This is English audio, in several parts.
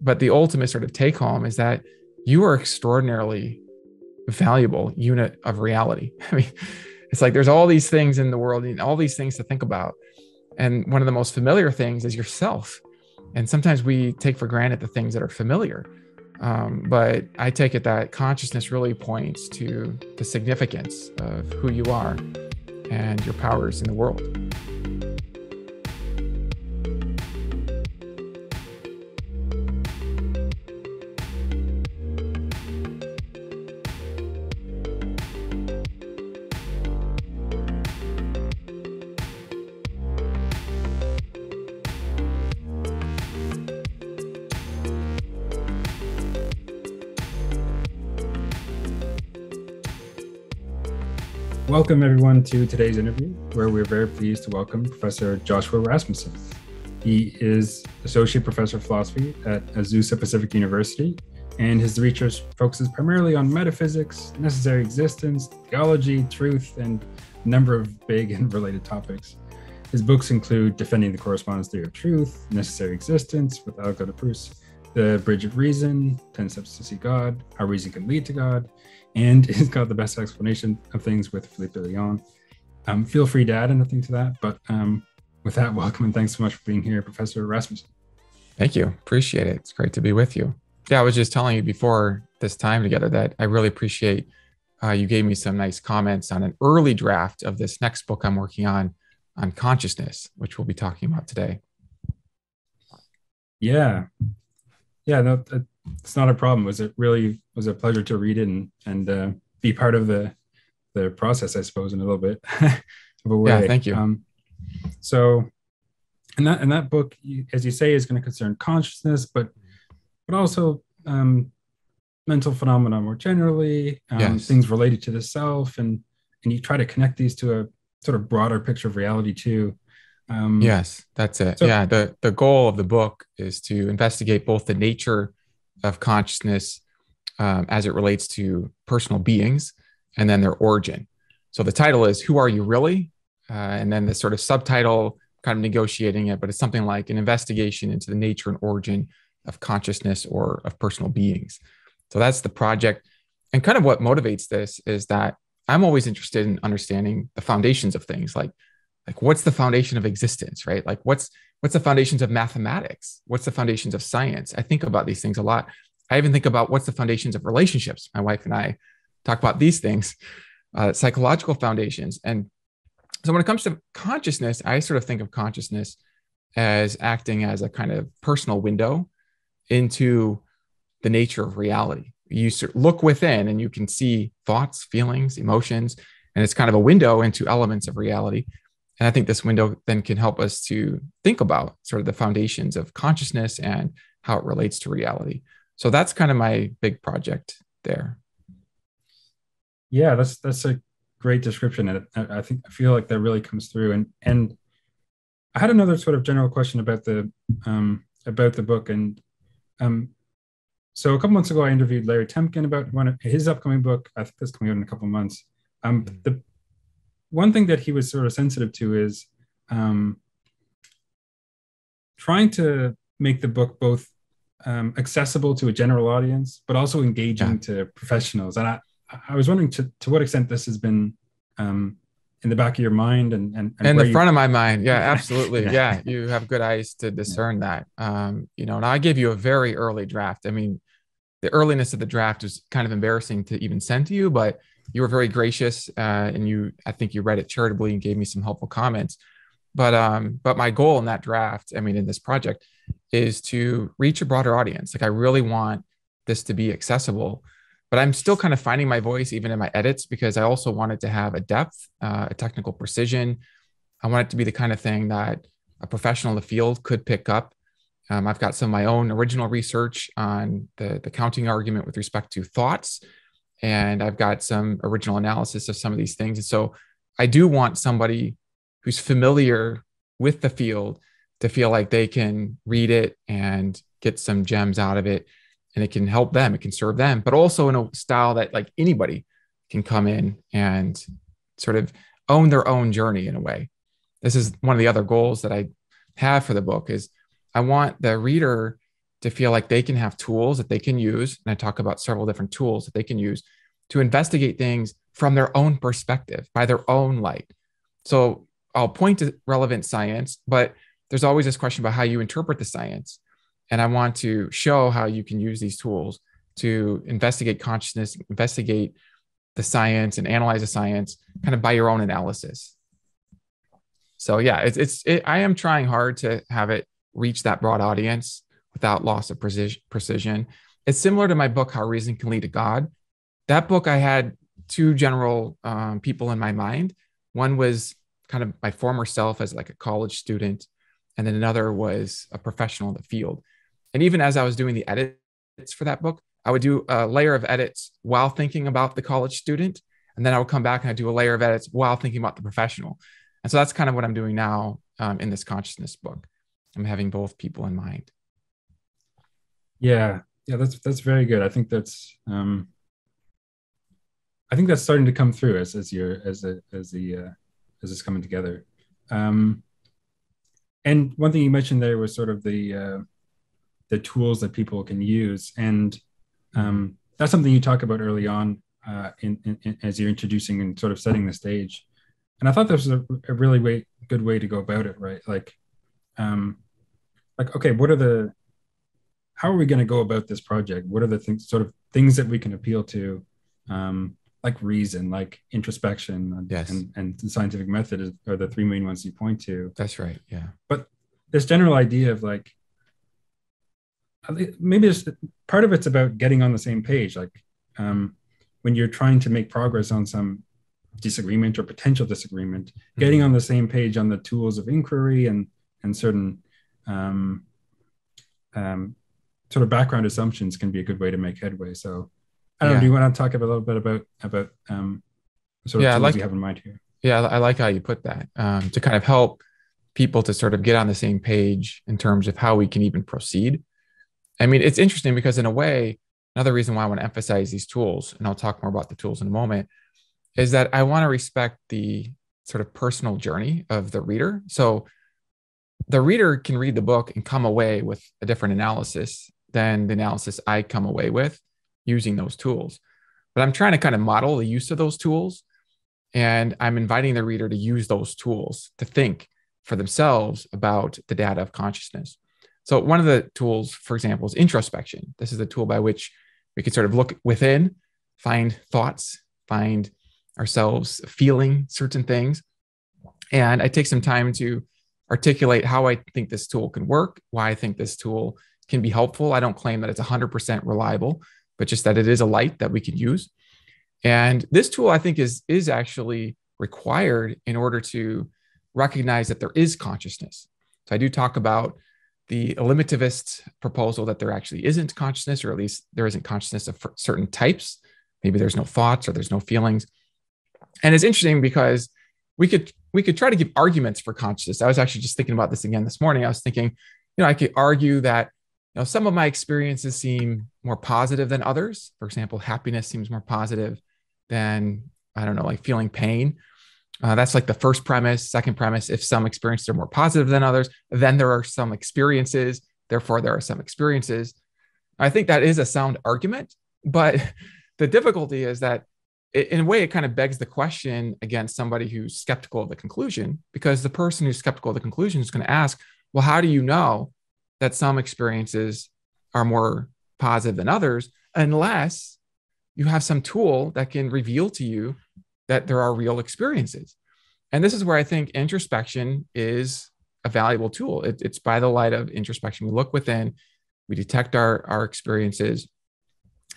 but the ultimate sort of take home is that you are extraordinarily valuable unit of reality. I mean, it's like there's all these things in the world and all these things to think about. And one of the most familiar things is yourself. And sometimes we take for granted the things that are familiar. Um, but I take it that consciousness really points to the significance of who you are and your powers in the world. Welcome, everyone, to today's interview, where we're very pleased to welcome Professor Joshua Rasmussen. He is Associate Professor of Philosophy at Azusa Pacific University, and his research focuses primarily on metaphysics, necessary existence, theology, truth, and a number of big and related topics. His books include Defending the Correspondence Theory of Truth, Necessary Existence with Alexander de Pruss, The Bridge of Reason, 10 Steps to See God, How Reason Can Lead to God, and he's got the best explanation of things with Felipe de Leon. Um, feel free to add anything to that. But um, with that, welcome and thanks so much for being here, Professor Rasmussen. Thank you. Appreciate it. It's great to be with you. Yeah, I was just telling you before this time together that I really appreciate uh, you gave me some nice comments on an early draft of this next book I'm working on on consciousness, which we'll be talking about today. Yeah, yeah, no, it's not a problem. Was it really was a pleasure to read it and and uh, be part of the the process, I suppose, in a little bit of a way. Yeah, thank you. Um, so, and that and that book, as you say, is going to concern consciousness, but but also um, mental phenomena more generally, um, yes. things related to the self, and and you try to connect these to a sort of broader picture of reality too. Um, yes, that's it. So, yeah, the the goal of the book is to investigate both the nature of consciousness um, as it relates to personal beings and then their origin. So the title is "Who Are You Really?" Uh, and then the sort of subtitle, kind of negotiating it, but it's something like an investigation into the nature and origin of consciousness or of personal beings. So that's the project, and kind of what motivates this is that I'm always interested in understanding the foundations of things, like like what's the foundation of existence right? Like what's what's the foundations of mathematics? What's the foundations of science? I think about these things a lot. I even think about what's the foundations of relationships. My wife and i talk about these things uh, psychological foundations. And so when it comes to consciousness i sort of think of consciousness as acting as a kind of personal window into the nature of reality. You sort look within and you can see thoughts feelings emotions and it's kind of a window into elements of reality and I think this window then can help us to think about sort of the foundations of consciousness and how it relates to reality. So that's kind of my big project there. Yeah, that's that's a great description, and I think I feel like that really comes through. And and I had another sort of general question about the um, about the book, and um, so a couple months ago I interviewed Larry Temkin about one of his upcoming book. I think that's coming out in a couple months. Um, mm-hmm. the one thing that he was sort of sensitive to is um, trying to make the book both um, accessible to a general audience, but also engaging yeah. to professionals. And I, I was wondering to, to what extent this has been um, in the back of your mind and and, and in the front of my mind. Yeah, absolutely. yeah. yeah. you have good eyes to discern yeah. that. Um, you know, and I gave you a very early draft. I mean, the earliness of the draft was kind of embarrassing to even send to you, but you were very gracious uh, and you i think you read it charitably and gave me some helpful comments. But um but my goal in that draft i mean in this project is to reach a broader audience. Like i really want this to be accessible but i'm still kind of finding my voice even in my edits because i also wanted to have a depth uh, a technical precision. I want it to be the kind of thing that a professional in the field could pick up. Um, i've got some of my own original research on the, the counting argument with respect to thoughts and I've got some original analysis of some of these things. And so I do want somebody who's familiar with the field to feel like they can read it and get some gems out of it and it can help them, it can serve them, but also in a style that like anybody can come in and sort of own their own journey in a way. This is one of the other goals that I have for the book is I want the reader to feel like they can have tools that they can use. And I talk about several different tools that they can use to investigate things from their own perspective, by their own light. So I'll point to relevant science, but there's always this question about how you interpret the science. And I want to show how you can use these tools to investigate consciousness, investigate the science, and analyze the science kind of by your own analysis. So yeah, it's it's it, I am trying hard to have it reach that broad audience without loss of precision. It's similar to my book How Reason Can Lead to God. That book I had two general um, people in my mind. One was kind of my former self as like a college student, and then another was a professional in the field. And even as I was doing the edits for that book, I would do a layer of edits while thinking about the college student. And then I would come back and I'd do a layer of edits while thinking about the professional. And so that's kind of what I'm doing now um, in this consciousness book. I'm having both people in mind. Yeah, yeah, that's that's very good. I think that's um, I think that's starting to come through as as your as a, as the uh, as it's coming together. Um, and one thing you mentioned there was sort of the uh, the tools that people can use, and um, that's something you talk about early on uh, in, in, in, as you're introducing and sort of setting the stage. And I thought this was a, a really way, good way to go about it, right? Like, um, like okay, what are the how are we going to go about this project? What are the things, sort of things that we can appeal to, um, like reason, like introspection, and, yes. and, and the scientific method is, are the three main ones you point to. That's right. Yeah. But this general idea of like, maybe it's part of it's about getting on the same page. Like, um, when you're trying to make progress on some disagreement or potential disagreement, mm-hmm. getting on the same page on the tools of inquiry and and certain um, um, sort of background assumptions can be a good way to make headway. So I don't yeah. know, do you want to talk a little bit about about um sort of yeah, tools like, you have in mind here? Yeah, I like how you put that. Um, to kind of help people to sort of get on the same page in terms of how we can even proceed. I mean, it's interesting because in a way, another reason why I want to emphasize these tools, and I'll talk more about the tools in a moment, is that I want to respect the sort of personal journey of the reader. So the reader can read the book and come away with a different analysis than the analysis I come away with using those tools. But I'm trying to kind of model the use of those tools. And I'm inviting the reader to use those tools to think for themselves about the data of consciousness. So, one of the tools, for example, is introspection. This is a tool by which we can sort of look within, find thoughts, find ourselves feeling certain things. And I take some time to articulate how I think this tool can work, why I think this tool can be helpful. I don't claim that it's 100% reliable, but just that it is a light that we can use. And this tool, I think, is, is actually required in order to recognize that there is consciousness. So I do talk about the eliminativist proposal that there actually isn't consciousness, or at least there isn't consciousness of certain types. Maybe there's no thoughts or there's no feelings. And it's interesting because we could we could try to give arguments for consciousness. I was actually just thinking about this again this morning. I was thinking, you know, I could argue that know, some of my experiences seem more positive than others. For example, happiness seems more positive than, I don't know, like feeling pain. Uh, that's like the first premise. Second premise if some experiences are more positive than others, then there are some experiences. Therefore, there are some experiences. I think that is a sound argument. But the difficulty is that, it, in a way, it kind of begs the question against somebody who's skeptical of the conclusion, because the person who's skeptical of the conclusion is going to ask, well, how do you know that some experiences are more positive than others unless you have some tool that can reveal to you that there are real experiences. And this is where I think introspection is a valuable tool. It, it's by the light of introspection. We look within, we detect our, our experiences.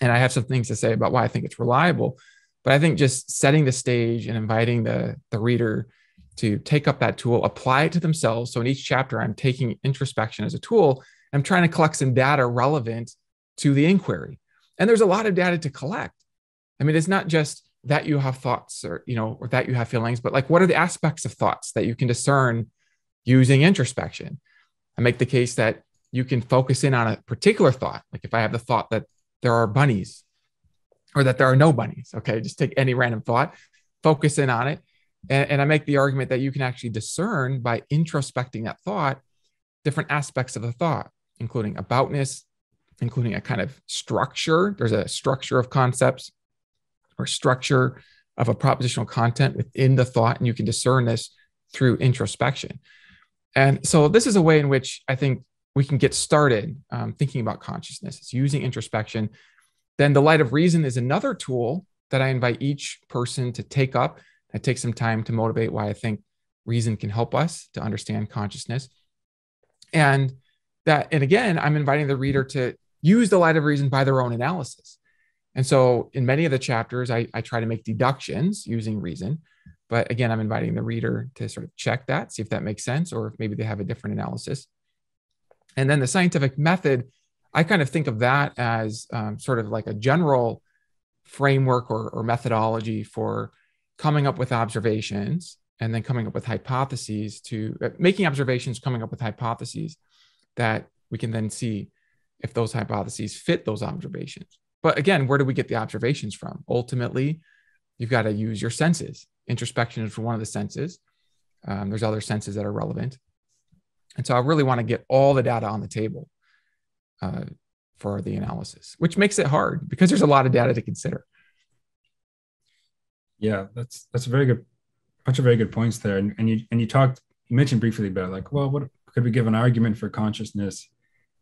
And I have some things to say about why I think it's reliable. But I think just setting the stage and inviting the, the reader to take up that tool, apply it to themselves. So in each chapter, I'm taking introspection as a tool. I'm trying to collect some data relevant to the inquiry. And there's a lot of data to collect. I mean, it's not just that you have thoughts or, you know, or that you have feelings, but like what are the aspects of thoughts that you can discern using introspection? I make the case that you can focus in on a particular thought. Like if I have the thought that there are bunnies or that there are no bunnies, okay, just take any random thought, focus in on it and, and I make the argument that you can actually discern by introspecting that thought different aspects of the thought, including aboutness, including a kind of structure. There's a structure of concepts or structure of a propositional content within the thought, and you can discern this through introspection. And so, this is a way in which I think we can get started um, thinking about consciousness. It's using introspection. Then, the light of reason is another tool that I invite each person to take up. I take some time to motivate why I think reason can help us to understand consciousness. And that, and again, I'm inviting the reader to use the light of reason by their own analysis. And so in many of the chapters, I, I try to make deductions using reason. But again, I'm inviting the reader to sort of check that, see if that makes sense, or if maybe they have a different analysis. And then the scientific method, I kind of think of that as um, sort of like a general framework or, or methodology for coming up with observations and then coming up with hypotheses to uh, making observations, coming up with hypotheses that we can then see if those hypotheses fit those observations. But again, where do we get the observations from? Ultimately, you've got to use your senses. Introspection is for one of the senses. Um, there's other senses that are relevant. And so I really want to get all the data on the table uh, for the analysis, which makes it hard because there's a lot of data to consider. Yeah, that's that's a very good bunch of very good points there. And, and you and you talked you mentioned briefly about like, well, what could we give an argument for consciousness?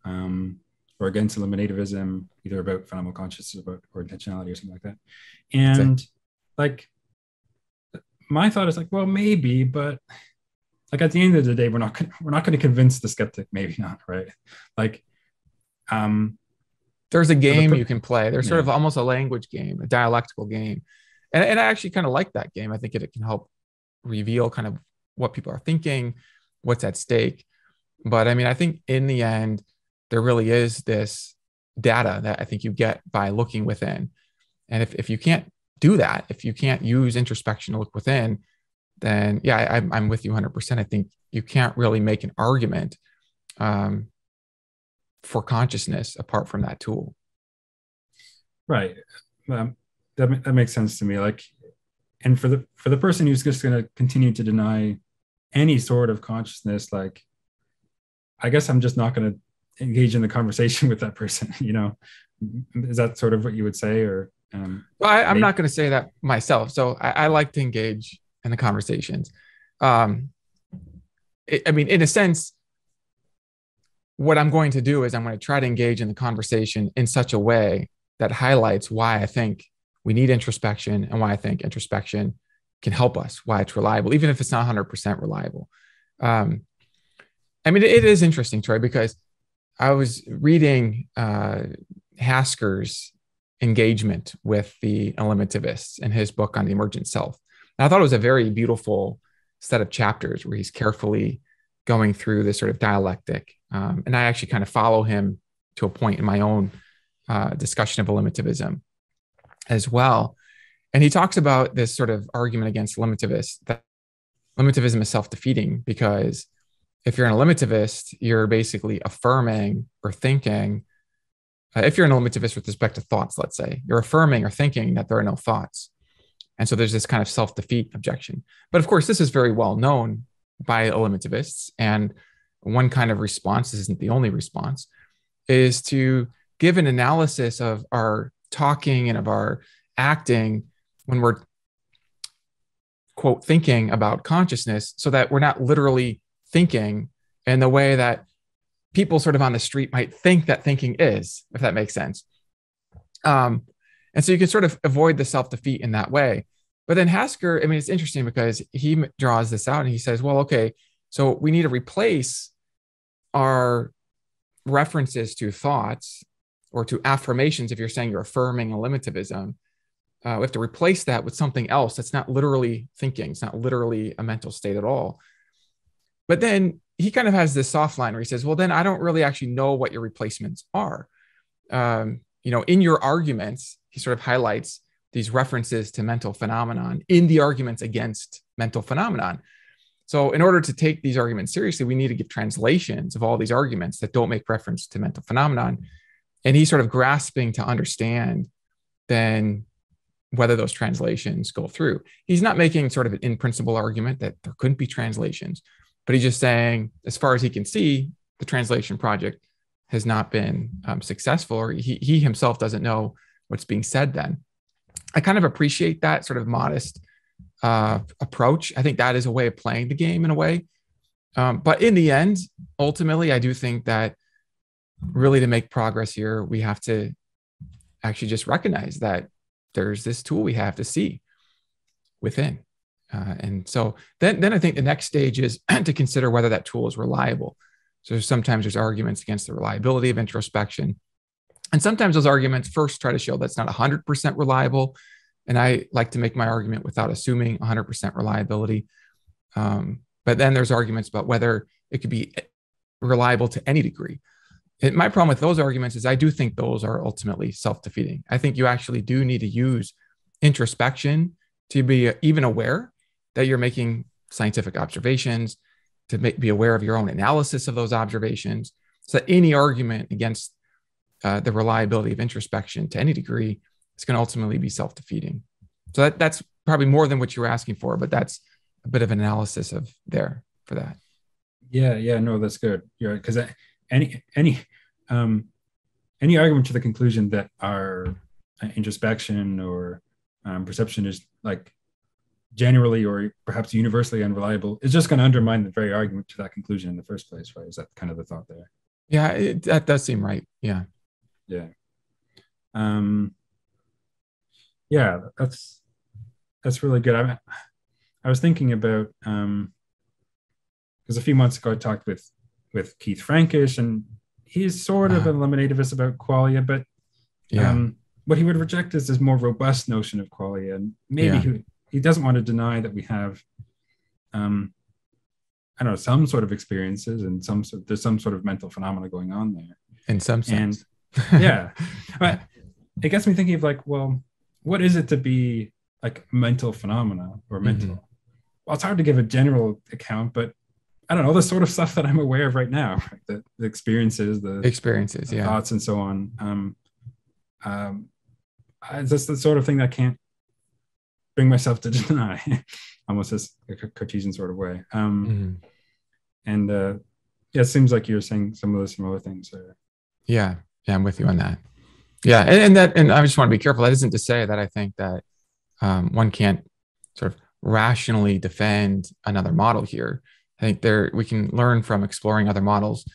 Um, or against eliminativism, either about phenomenal consciousness about, or intentionality or something like that. And like my thought is like, well, maybe, but like at the end of the day, we're not gonna, we're not going to convince the skeptic. Maybe not, right? Like, um, there's a game the, you can play. There's yeah. sort of almost a language game, a dialectical game, and and I actually kind of like that game. I think it, it can help reveal kind of what people are thinking, what's at stake. But I mean, I think in the end, there really is this data that I think you get by looking within. And if, if you can't do that, if you can't use introspection to look within, then yeah, I, I'm with you 100%. I think you can't really make an argument um, for consciousness apart from that tool. Right. Um, that, that makes sense to me. Like, and for the for the person who's just going to continue to deny any sort of consciousness, like, I guess I'm just not going to engage in the conversation with that person you know is that sort of what you would say or um, well, I, am not going to say that myself so I, I, like to engage in the conversations um, it, i mean in a sense what i'm going to do is i'm going to try to engage in the conversation in such a way that highlights why i think we need introspection and why i think introspection can help us why it's reliable even if it's not 100% reliable um, i mean it is interesting troy because I was reading uh, Hasker's engagement with the eliminativists in his book on the emergent self. And I thought it was a very beautiful set of chapters where he's carefully going through this sort of dialectic. Um, and I actually kind of follow him to a point in my own uh, discussion of eliminativism as well. And he talks about this sort of argument against eliminativists that eliminativism is self defeating because if you're an eliminativist, you're basically affirming or thinking. Uh, if you're an eliminativist with respect to thoughts, let's say, you're affirming or thinking that there are no thoughts. And so there's this kind of self defeat objection. But of course, this is very well known by eliminativists. And one kind of response, this isn't the only response, is to give an analysis of our talking and of our acting when we're, quote, thinking about consciousness so that we're not literally thinking in the way that people sort of on the street might think that thinking is, if that makes sense. Um, and so you can sort of avoid the self defeat in that way. But then Hasker, I mean, it's interesting because he draws this out and he says, well, okay, so we need to replace our references to thoughts or to affirmations. If you're saying you're affirming eliminativism, uh, we have to replace that with something else that's not literally thinking, it's not literally a mental state at all. But then he kind of has this soft line where he says, well, then I don't really actually know what your replacements are. Um, you know, in your arguments, he sort of highlights these references to mental phenomenon in the arguments against mental phenomenon. So, in order to take these arguments seriously, we need to give translations of all these arguments that don't make reference to mental phenomenon. And he's sort of grasping to understand then whether those translations go through. He's not making sort of an in principle argument that there couldn't be translations, but he's just saying, as far as he can see, the translation project has not been um, successful or he, he himself doesn't know what's being said then. I kind of appreciate that sort of modest uh, approach. I think that is a way of playing the game in a way. Um, but in the end ultimately i do think that really to make progress here we have to actually just recognize that there's this tool we have to see within uh, and so then, then I think the next stage is to consider whether that tool is reliable. So sometimes there's arguments against the reliability of introspection. And sometimes those arguments first try to show that's not 100% reliable. And I like to make my argument without assuming 100% reliability. Um, but then there's arguments about whether it could be reliable to any degree. And my problem with those arguments is I do think those are ultimately self defeating. I think you actually do need to use introspection to be even aware that you're making scientific observations, to make, be aware of your own analysis of those observations. So any argument against uh, the reliability of introspection to any degree is going to ultimately be self-defeating. So that, that's probably more than what you were asking for, but that's a bit of an analysis of there for that. Yeah, yeah, no, that's good. Yeah, because any any um, any argument to the conclusion that our introspection or um, perception is like generally or perhaps universally unreliable is just going to undermine the very argument to that conclusion in the first place, right? Is that kind of the thought there? Yeah, it, that does seem right. Yeah. Yeah. Um, yeah, that's that's really good. I I was thinking about um, because a few months ago I talked with with Keith Frankish, and he's sort of uh, eliminativist about qualia, but yeah. um, what he would reject is this more robust notion of qualia, and maybe yeah. he, he doesn't want to deny that we have um i don't know some sort of experiences and some sort there's some sort of mental phenomena going on there in some sense and yeah but it gets me thinking of like well what is it to be like mental phenomena or mental mm-hmm. well it's hard to give a general account but i don't know the sort of stuff that i'm aware of right now right? the, the experiences the experiences the yeah thoughts and so on um um that's the sort of thing that can't bring myself to deny, almost as a Cartesian sort of way. Um, mm-hmm. And uh, yeah, it seems like you're saying some of those similar things. There. Yeah, yeah, I'm with you on that. Yeah, and, and that, and I just want to be careful. That isn't to say that I think that um, one can't sort of rationally defend another model here. I think there we can learn from exploring other models.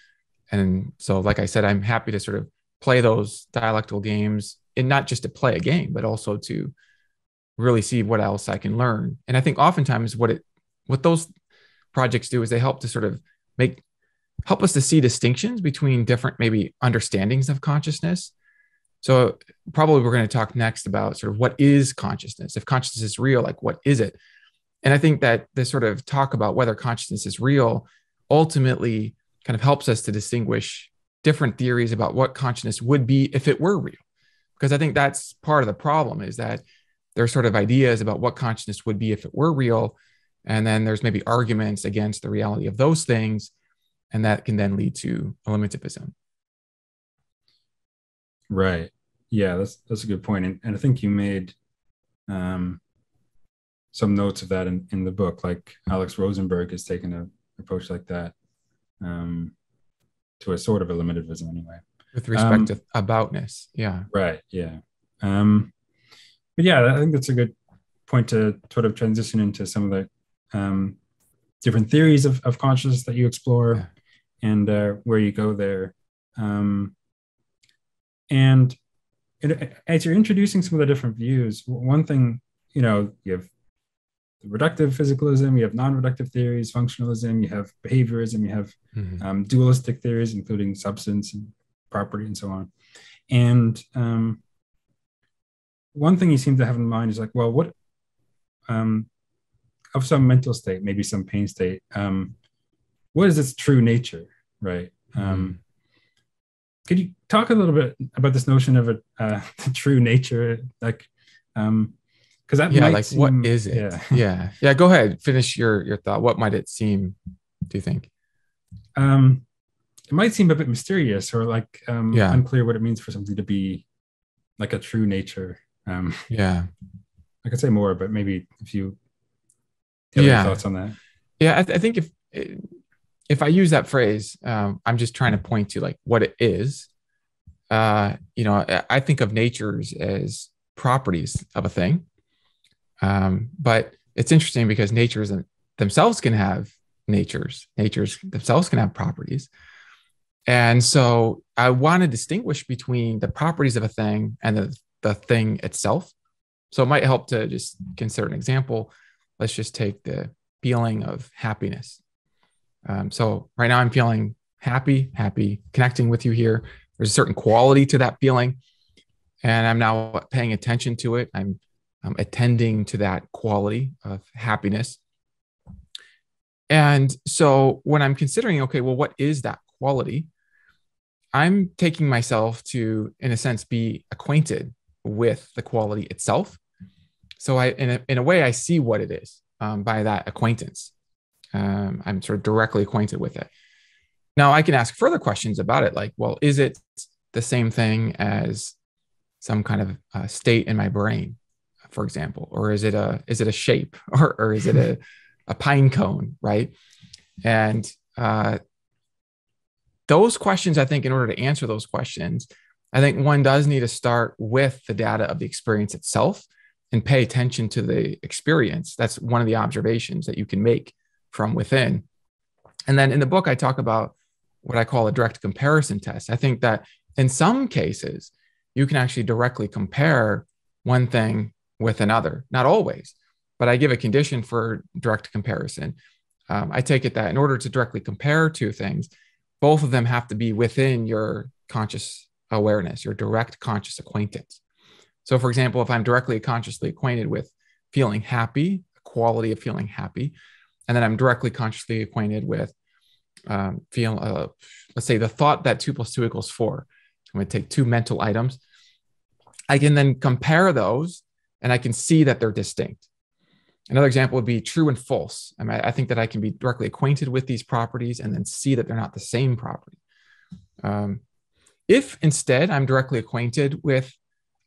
And so, like I said, I'm happy to sort of play those dialectical games and not just to play a game, but also to really see what else I can learn. And I think oftentimes what it what those projects do is they help to sort of make help us to see distinctions between different maybe understandings of consciousness. So probably we're going to talk next about sort of what is consciousness? If consciousness is real, like what is it? And I think that this sort of talk about whether consciousness is real ultimately kind of helps us to distinguish different theories about what consciousness would be if it were real. Because I think that's part of the problem is that there's sort of ideas about what consciousness would be if it were real. And then there's maybe arguments against the reality of those things. And that can then lead to eliminativism. Right. Yeah, that's that's a good point. And, and I think you made um, some notes of that in, in the book. Like Alex Rosenberg has taken an approach like that um, to a sort of eliminativism anyway. With respect um, to aboutness. Yeah. Right. Yeah. Um, but yeah, I think that's a good point to sort of transition into some of the um, different theories of, of consciousness that you explore yeah. and uh, where you go there. Um, and it, as you're introducing some of the different views, one thing, you know, you have reductive physicalism, you have non-reductive theories, functionalism, you have behaviorism, you have mm-hmm. um, dualistic theories, including substance and property and so on. And um, one thing you seem to have in mind is like, well, what um, of some mental state, maybe some pain state, um, what is its true nature, right? Um, mm-hmm. Um, could you talk a little bit about this notion of a uh, true nature, like, um, because that yeah, like seem, what is it? Yeah. yeah, yeah. Go ahead, finish your your thought. What might it seem? Do you think? Um, it might seem a bit mysterious or like um, yeah. unclear what it means for something to be like a true nature. Um, yeah, I could say more, but maybe if you have yeah. thoughts on that. Yeah, I, th- I think if if I use that phrase, um, I'm just trying to point to like what it is. Uh, you know, I think of natures as properties of a thing. Um, but it's interesting because natures themselves can have natures, natures themselves can have properties. And so I want to distinguish between the properties of a thing and the, the thing itself. So it might help to just consider an example. Let's just take the feeling of happiness. Um, so right now I'm feeling happy, happy connecting with you here. There's a certain quality to that feeling. And I'm now paying attention to it. I'm, I'm attending to that quality of happiness. And so when I'm considering, okay, well, what is that quality? I'm taking myself to, in a sense, be acquainted with the quality itself. So I, in a, in a way, I see what it is um, by that acquaintance. Um, I'm sort of directly acquainted with it. Now I can ask further questions about it, like, well, is it the same thing as some kind of uh, state in my brain, for example, or is it a is it a shape, or or is it a a pine cone, right? And uh, those questions, I think, in order to answer those questions, I think one does need to start with the data of the experience itself and pay attention to the experience. That's one of the observations that you can make from within. And then in the book, I talk about what I call a direct comparison test. I think that in some cases, you can actually directly compare one thing with another, not always, but I give a condition for direct comparison. Um, I take it that in order to directly compare two things, both of them have to be within your conscious awareness, your direct conscious acquaintance. So, for example, if I'm directly consciously acquainted with feeling happy, quality of feeling happy, and then I'm directly consciously acquainted with um, feel, uh, let's say the thought that two plus two equals four. I'm going to take two mental items. I can then compare those and I can see that they're distinct. Another example would be true and false. I, mean, I think that I can be directly acquainted with these properties and then see that they're not the same property. Um, if instead I'm directly acquainted with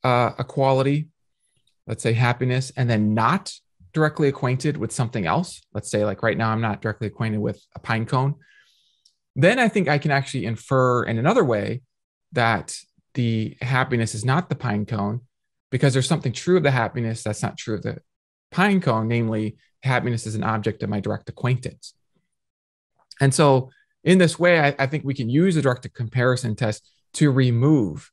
uh, a quality, let's say happiness, and then not directly acquainted with something else, let's say like right now I'm not directly acquainted with a pine cone, then I think I can actually infer in another way that the happiness is not the pine cone because there's something true of the happiness that's not true of the pine cone, namely, happiness is an object of my direct acquaintance. And so, in this way, I, I think we can use the direct comparison test to remove,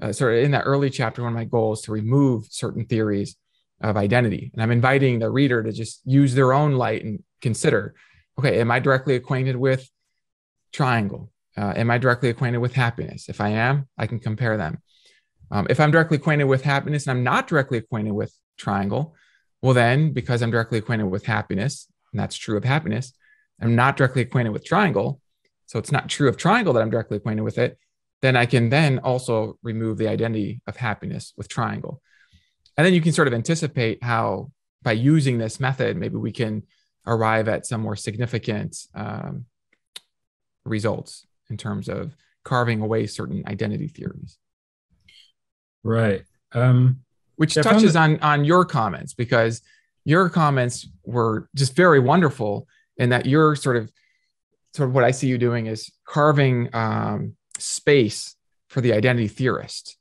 uh, sort of in that early chapter, one of my goals to remove certain theories of identity. And I'm inviting the reader to just use their own light and consider okay, am I directly acquainted with triangle? Uh, am I directly acquainted with happiness? If I am, I can compare them. Um, if I'm directly acquainted with happiness and I'm not directly acquainted with triangle, well, then, because I'm directly acquainted with happiness, and that's true of happiness, I'm not directly acquainted with triangle. So it's not true of triangle that I'm directly acquainted with it. Then I can then also remove the identity of happiness with triangle. And then you can sort of anticipate how by using this method, maybe we can arrive at some more significant um, results in terms of carving away certain identity theories. Right. Um, which yeah, touches on on your comments because your comments were just very wonderful in that you're sort of sort of what I see you doing is carving um, space for the identity theorist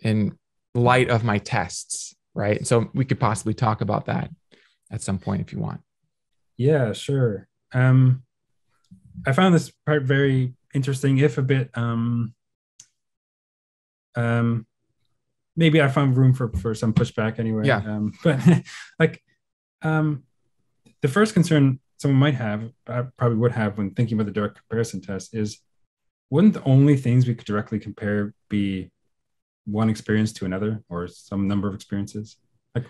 in light of my tests, right? So we could possibly talk about that at some point if you want. Yeah, sure. Um, I found this part very interesting, if a bit um, um, maybe I found room for for some pushback anyway. Yeah. Um, but like, um, the first concern someone might have, I probably would have when thinking about the direct comparison test is, wouldn't the only things we could directly compare be one experience to another or some number of experiences? Like,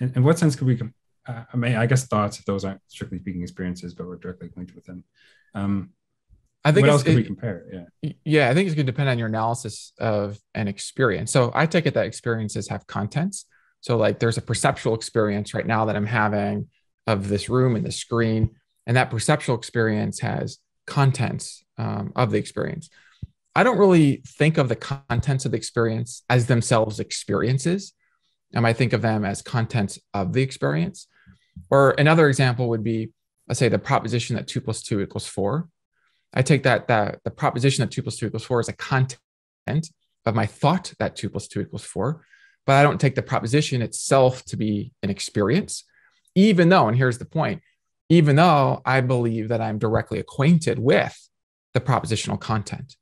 in, in what sense could we? Uh, I mean, I guess thoughts if those aren't strictly speaking experiences, but we're directly linked with them. Um, I think what else can it, we compare? Yeah. Yeah, I think it's going to depend on your analysis of an experience. So I take it that experiences have contents. So like there's a perceptual experience right now that I'm having of this room and the screen, and that perceptual experience has contents um, of the experience. I don't really think of the contents of the experience as themselves experiences. I might think of them as contents of the experience. Or another example would be let's say the proposition that two plus two equals four. I take that that the proposition that two plus two equals four is a content of my thought that two plus two equals four, but I don't take the proposition itself to be an experience, even though, and here's the point, even though I believe that I'm directly acquainted with the propositional content.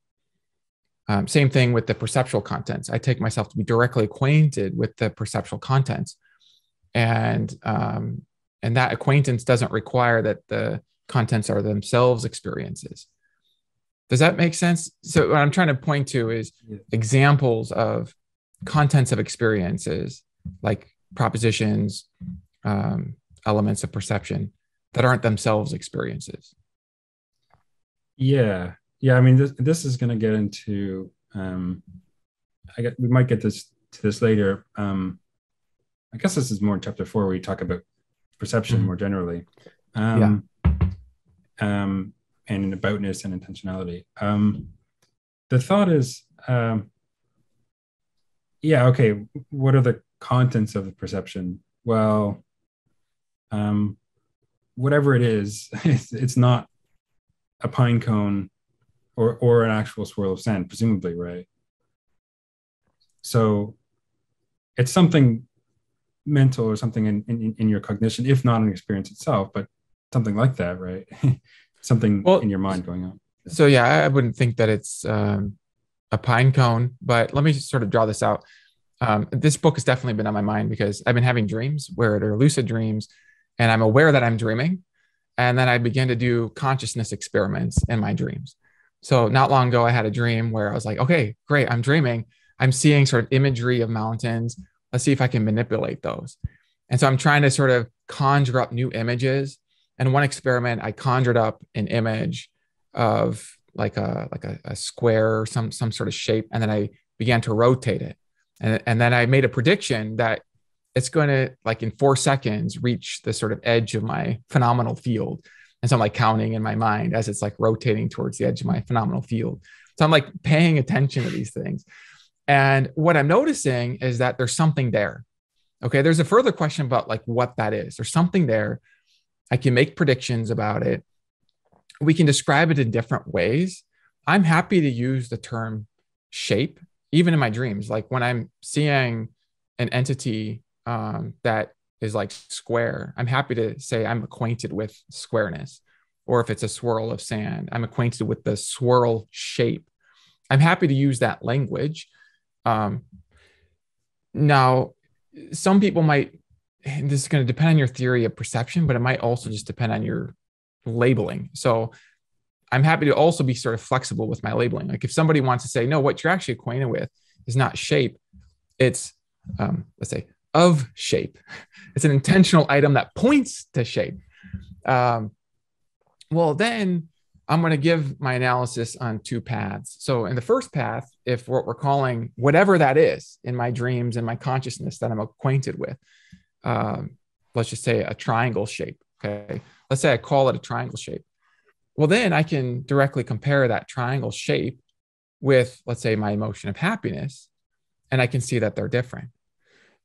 Um, same thing with the perceptual contents. I take myself to be directly acquainted with the perceptual contents, and um, and that acquaintance doesn't require that the contents are themselves experiences. Does that make sense? So what I'm trying to point to is examples of contents of experiences, like propositions, um, elements of perception that aren't themselves experiences. Yeah, yeah. I mean, this this is going to get into. Um, I get we might get this to this later. Um, I guess this is more in chapter four where we talk about perception mm-hmm. more generally. Um, yeah. Um, and aboutness and intentionality. Um, the thought is, um, yeah, okay. What are the contents of the perception? Well, um, whatever it is, it's, it's not a pine cone or or an actual swirl of sand, presumably, right? So it's something mental or something in, in, in your cognition, if not an experience itself, but something like that, right? something well, in your mind going on. So yeah, I wouldn't think that it's um, a pine cone, but let me just sort of draw this out. Um, this book has definitely been on my mind because I've been having dreams where they're lucid dreams, and I'm aware that I'm dreaming, and then I begin to do consciousness experiments in my dreams. So not long ago, I had a dream where I was like, okay, great, I'm dreaming. I'm seeing sort of imagery of mountains. Let's see if I can manipulate those. And so I'm trying to sort of conjure up new images. And one experiment, I conjured up an image of like a like a, a square some some sort of shape, and then I began to rotate it. And, and then I made a prediction that it's going to like in four seconds reach the sort of edge of my phenomenal field. And so i'm like counting in my mind as it's like rotating towards the edge of my phenomenal field. So i'm like paying attention to these things. And what i'm noticing is that there's something there. Okay there's a further question about like what that is. There's something there i can make predictions about it we can describe it in different ways i'm happy to use the term shape even in my dreams like when i'm seeing an entity um, that is like square, I'm happy to say I'm acquainted with squareness. Or if it's a swirl of sand, I'm acquainted with the swirl shape. I'm happy to use that language. Um, now, some people might, this is going to depend on your theory of perception, but it might also just depend on your labeling. So I'm happy to also be sort of flexible with my labeling. Like if somebody wants to say, no, what you're actually acquainted with is not shape, it's, um, let's say, of shape. It's an intentional item that points to shape. Um, well, then I'm going to give my analysis on two paths. So, in the first path, if what we're calling whatever that is in my dreams and my consciousness that I'm acquainted with, um, let's just say a triangle shape. Okay. Let's say I call it a triangle shape. Well, then I can directly compare that triangle shape with, let's say, my emotion of happiness, and I can see that they're different.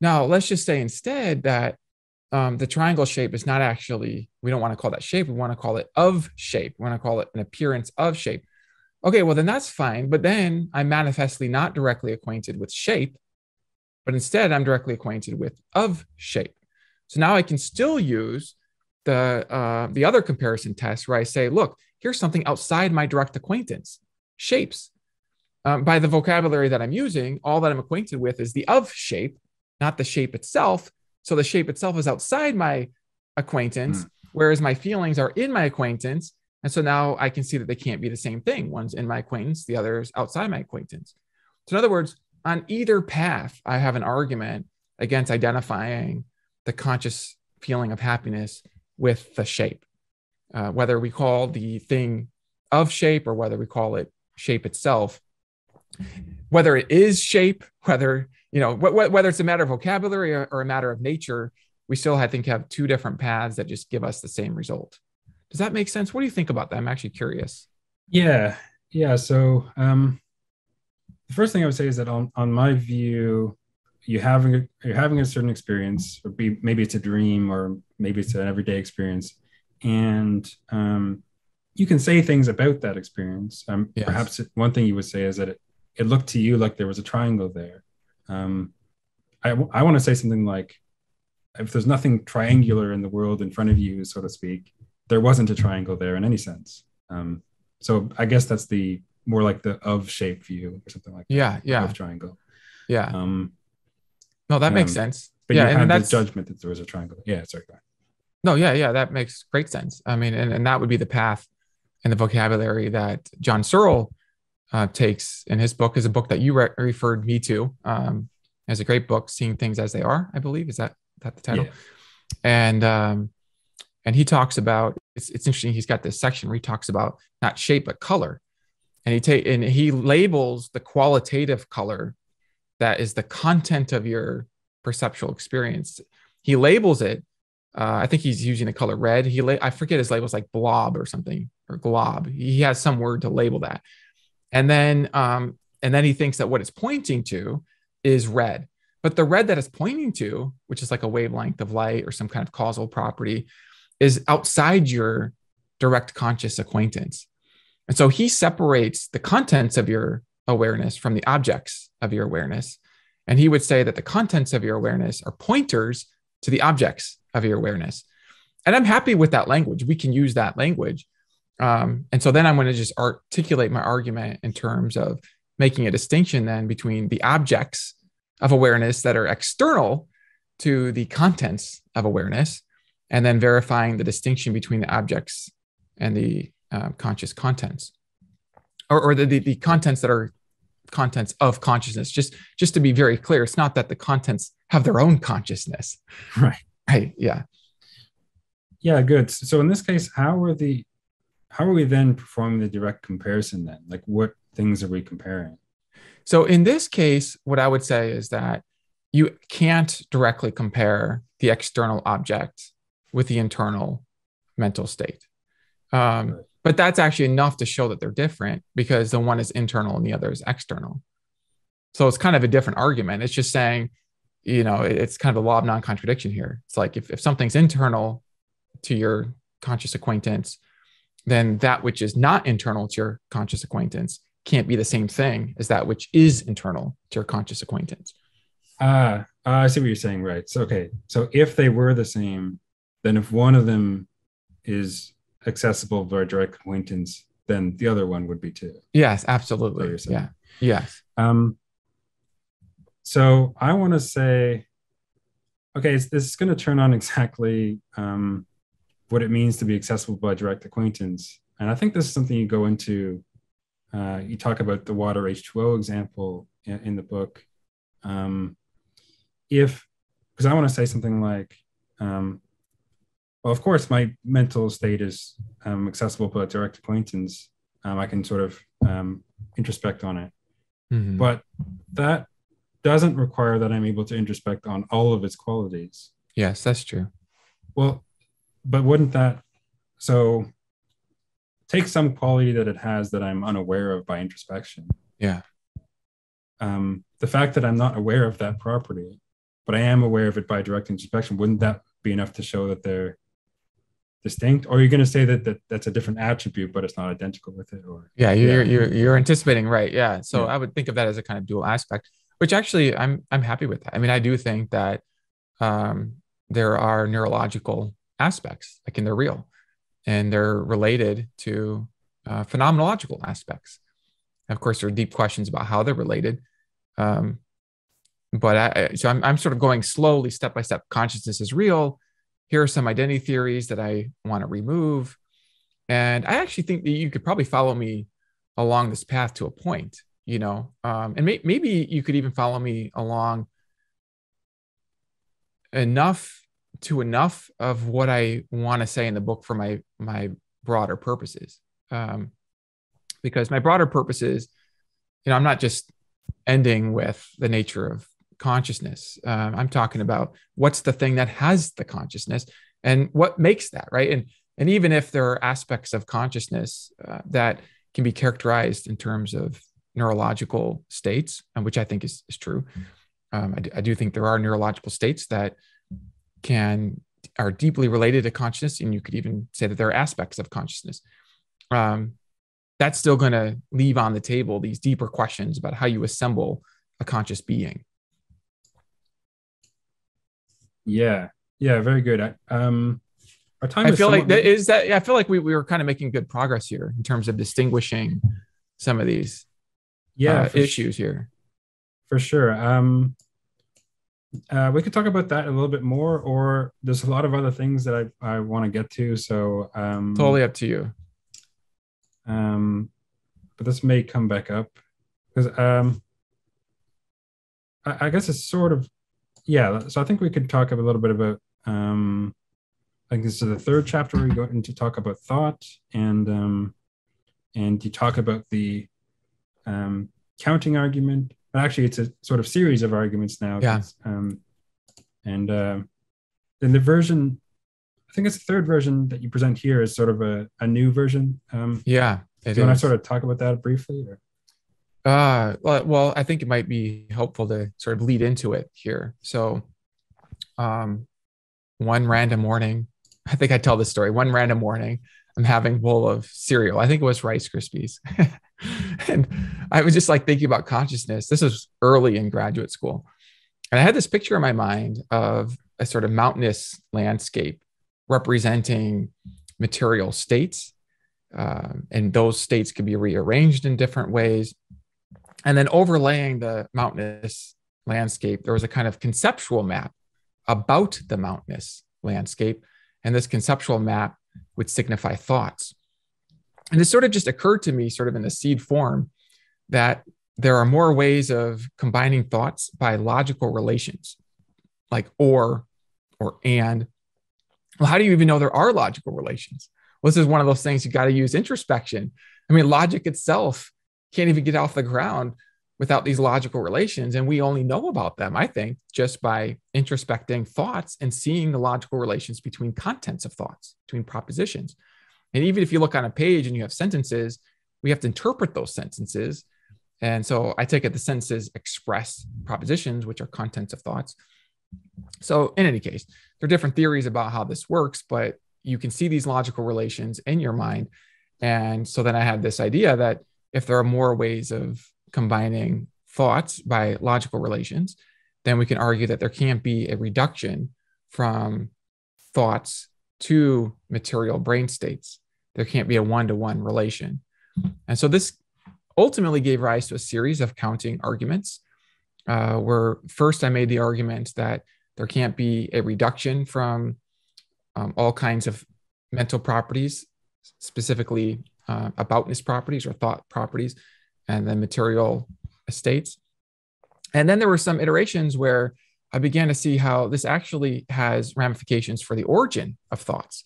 Now, let's just say instead that um, the triangle shape is not actually, we don't want to call that shape. We want to call it of shape. We want to call it an appearance of shape. Okay, well, then that's fine. But then I'm manifestly not directly acquainted with shape, but instead I'm directly acquainted with of shape. So now I can still use the, uh, the other comparison test where I say, look, here's something outside my direct acquaintance shapes. Um, by the vocabulary that I'm using, all that I'm acquainted with is the of shape not the shape itself. So the shape itself is outside my acquaintance, mm. whereas my feelings are in my acquaintance. And so now I can see that they can't be the same thing. One's in my acquaintance, the other is outside my acquaintance. So, in other words, on either path, I have an argument against identifying the conscious feeling of happiness with the shape, uh, whether we call the thing of shape or whether we call it shape itself. Whether it is shape, whether you know, wh- whether it's a matter of vocabulary or, or, a matter of nature, we still, I think, have two different paths that just give us the same result. Does that make sense? What do you think about that? I'm actually curious. Yeah, yeah. So um, the first thing I would say is that on, on my view, you having a, you're having a certain experience, or be, maybe it's a dream, or maybe it's an everyday experience, and um, you can say things about that experience. Um, yes. Perhaps one thing you would say is that it, it looked to you like there was a triangle there. Um, I, I want to say something like, if there's nothing triangular in the world in front of you, so to speak, there wasn't a triangle there in any sense. Um, so I guess that's the more like the of shape view or something like that. Yeah, yeah. Of triangle. Yeah. Um, no, that makes um, sense. But yeah, you had the judgment that there was a triangle. Yeah, sorry. No, yeah, yeah, that makes great sense. I mean, and, and that would be the path and the vocabulary that John Searle uh, takes in his book is a book that you re- referred me to um, as a great book, Seeing Things as They Are, I believe. Is that, that the title? Yeah. And um, and he talks about it's, it's interesting. He's got this section where he talks about not shape but color, and he take and he labels the qualitative color that is the content of your perceptual experience. He labels it. Uh, I think he's using the color red. He la- I forget his labels like blob or something or glob. He has some word to label that, and then um, and then he thinks that what it's pointing to is red. But the red that it's pointing to, which is like a wavelength of light or some kind of causal property, is outside your direct conscious acquaintance. And so he separates the contents of your awareness from the objects of your awareness. And he would say that the contents of your awareness are pointers to the objects of your awareness. And I'm happy with that language. We can use that language. Um, and so then I'm going to just articulate my argument in terms of making a distinction then between the objects of awareness that are external to the contents of awareness and then verifying the distinction between the objects and the uh, conscious contents or, or the, the, the, contents that are contents of consciousness. Just just to be very clear it's not that the contents have their own consciousness. Right. Right yeah. Yeah good. So in this case how are the how are we then performing the direct comparison then? Like what things are we comparing? So in this case what i would say is that you can't directly compare the external object with the internal mental state. Um, but that's actually enough to show that they're different because the one is internal and the other is external. So it's kind of a different argument. It's just saying, you know, it's kind of a law of non contradiction here. It's like if, if something's internal to your conscious acquaintance, then that which is not internal to your conscious acquaintance can't be the same thing as that which is internal to your conscious acquaintance. Ah, uh, I see what you're saying. Right. So, okay. So if they were the same, then if one of them is accessible by direct acquaintance, then the other one would be too. Yes, absolutely. Yeah. Yes. Um, so I want to say, okay, this is going to turn on exactly um, what it means to be accessible by direct acquaintance. And I think this is something you go into. Uh, you talk about the water H2O example in, in the book. Um, if, because I want to say something like, um, well, of course, my mental state is um, accessible by direct acquaintance. Um, I can sort of um, introspect on it, mm-hmm. but that doesn't require that I'm able to introspect on all of its qualities. Yes, that's true. Well, but wouldn't that so take some quality that it has that I'm unaware of by introspection? Yeah. Um, the fact that I'm not aware of that property, but I am aware of it by direct introspection, wouldn't that be enough to show that they're distinct or are you going to say that, that that's a different attribute but it's not identical with it or? Yeah you're yeah. you're, you're anticipating right yeah. So yeah. i would think of that as a kind of dual aspect which actually i'm i'm happy with that. I mean i do think that um, there are neurological aspects like and they're real and they're related to uh, phenomenological aspects. Of course there are deep questions about how they're related um, but I, so I'm, I'm sort of going slowly step by step. Consciousness is real here are some identity theories that I want to remove. And I actually think that you could probably follow me along this path to a point, you know, um, and may- maybe you could even follow me along enough to enough of what I want to say in the book for my my broader purposes. Um, because my broader purposes, you know, I'm not just ending with the nature of consciousness. Um, I'm talking about what's the thing that has the consciousness and what makes that right. And and even if there are aspects of consciousness uh, that can be characterized in terms of neurological states, and which I think is, is true. Um, I, do, I do think there are neurological states that can are deeply related to consciousness, and you could even say that there are aspects of consciousness. Um, that's still going to leave on the table these deeper questions about how you assemble a conscious being. Yeah, yeah, very good. I, um, our time. I feel like that is that. I feel like we, we were kind of making good progress here in terms of distinguishing some of these yeah uh, issues here. For sure. Um, uh, we could talk about that a little bit more, or there's a lot of other things that I, I want to get to. So um, totally up to you. Um, but this may come back up because um, I, I guess it's sort of yeah. So I think we could talk a little bit about um, I think this is the third chapter where you go into talk about thought and um, and you talk about the um, counting argument. But actually, it's a sort of series of arguments now. Yeah. Um, and uh, then the version, I think it's the third version that you present here is sort of a, a new version. Um, yeah. Do you want to sort of talk about that briefly? Or? Uh, well, I think it might be helpful to sort of lead into it here. So, um, one random morning, I think I tell this story. One random morning, I'm having a bowl of cereal. I think it was Rice Krispies. and I was just like thinking about consciousness. This was early in graduate school. And I had this picture in my mind of a sort of mountainous landscape representing material states. Um, and those states could be rearranged in different ways. And then overlaying the mountainous landscape, there was a kind of conceptual map about the mountainous landscape and this conceptual map would signify thoughts. And it sort of just occurred to me, sort of in the seed form, that there are more ways of combining thoughts by logical relations, like or or and. Well, how do you even know there are logical relations? Well, this is one of those things you got to use introspection. I mean, logic itself can't even get off the ground without these logical relations. And we only know about them, I think, just by introspecting thoughts and seeing the logical relations between contents of thoughts, between propositions. And even if you look on a page and you have sentences, we have to interpret those sentences. And so I take it the sentences express propositions, which are contents of thoughts. So, in any case, there are different theories about how this works, but you can see these logical relations in your mind. And so then I had this idea that if there are more ways of combining thoughts by logical relations, then we can argue that there can't be a reduction from thoughts to material brain states. There can't be a one to one relation. And so this ultimately gave rise to a series of counting arguments, uh, where first I made the argument that there can't be a reduction from um, all kinds of mental properties, specifically uh, aboutness properties or thought properties, and then material estates. And then there were some iterations where I began to see how this actually has ramifications for the origin of thoughts.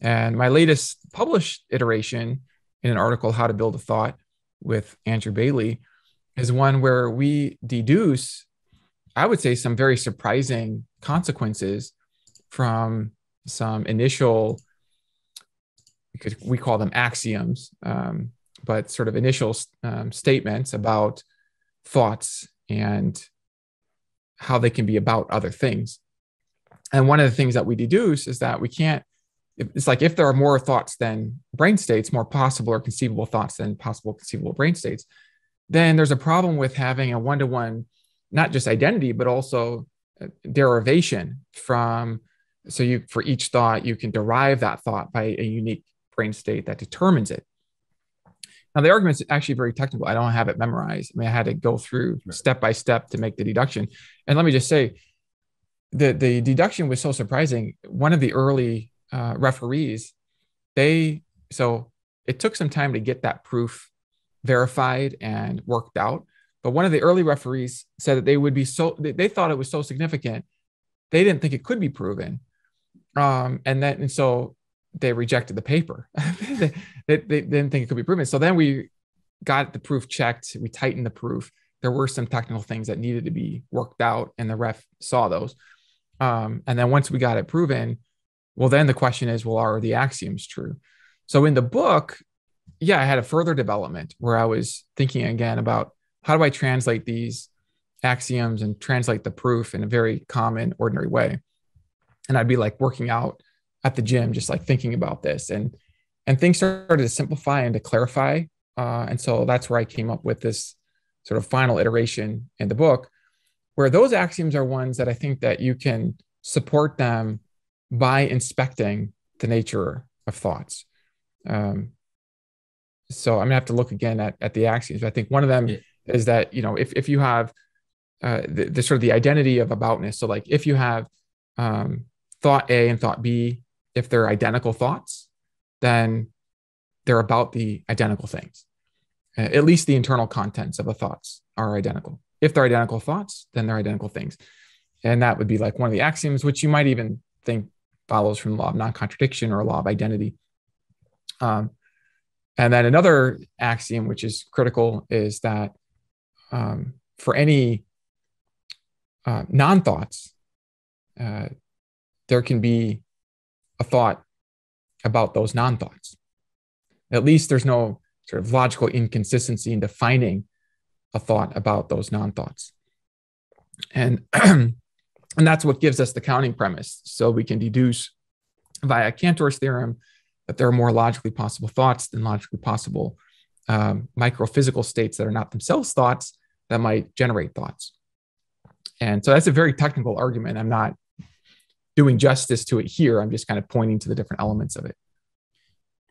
And my latest published iteration in an article, How to Build a Thought with Andrew Bailey, is one where we deduce, I would say, some very surprising consequences from some initial, could, we call them axioms, um, but sort of initial um, statements about thoughts and how they can be about other things. And one of the things that we deduce is that we can't, it's like if there are more thoughts than brain states, more possible or conceivable thoughts than possible conceivable brain states, then there's a problem with having a one to one, not just identity, but also uh, derivation from. So you, for each thought, you can derive that thought by a unique brain state that determines it. Now the argument is actually very technical. I don't have it memorized. I mean, I had to go through step by step to make the deduction. And let me just say, the the deduction was so surprising. One of the early uh, referees, they so it took some time to get that proof verified and worked out. But one of the early referees said that they would be so they, they thought it was so significant, they didn't think it could be proven. Um, and then and so they rejected the paper. they, they, they, didn't think it could be proven. So then we got the proof checked. We tightened the proof. There were some technical things that needed to be worked out, and the ref saw those. Um, and then once we got it proven, well, then the question is, well, are the axioms true? So in the book, yeah, I had a further development where I was thinking again about how do I translate these axioms and translate the proof in a very common, ordinary way. and I'd be like working out at the gym, just like thinking about this, and and things started to simplify and to clarify. Uh, and so that's where I came up with this sort of final iteration in the book, where those axioms are ones that I think that you can support them by inspecting the nature of thoughts. Um, so I'm gonna have to look again at, at the axioms. I think one of them yeah. is that you know if if you have uh, the, the, sort of the identity of aboutness. So like if you have um, thought A and thought B, if they're identical thoughts, then they're about the identical things. Uh, at least the internal contents of the thoughts are identical. If they're identical thoughts, then they're identical things. And that would be like one of the axioms, which you might even think follows from the law of non-contradiction or law of identity. Um, and then another axiom, which is critical, is that um, for any uh, non thoughts, uh, there can be a thought about those non thoughts. At least there's no sort of logical inconsistency in defining a thought about those non thoughts. And, and that's what gives us the counting premise. So we can deduce via Cantor's theorem that there are more logically possible thoughts than logically possible um, microphysical states that are not themselves thoughts that might generate thoughts. And so that's a very technical argument. I'm not doing justice to it here. I'm just kind of pointing to the different elements of it.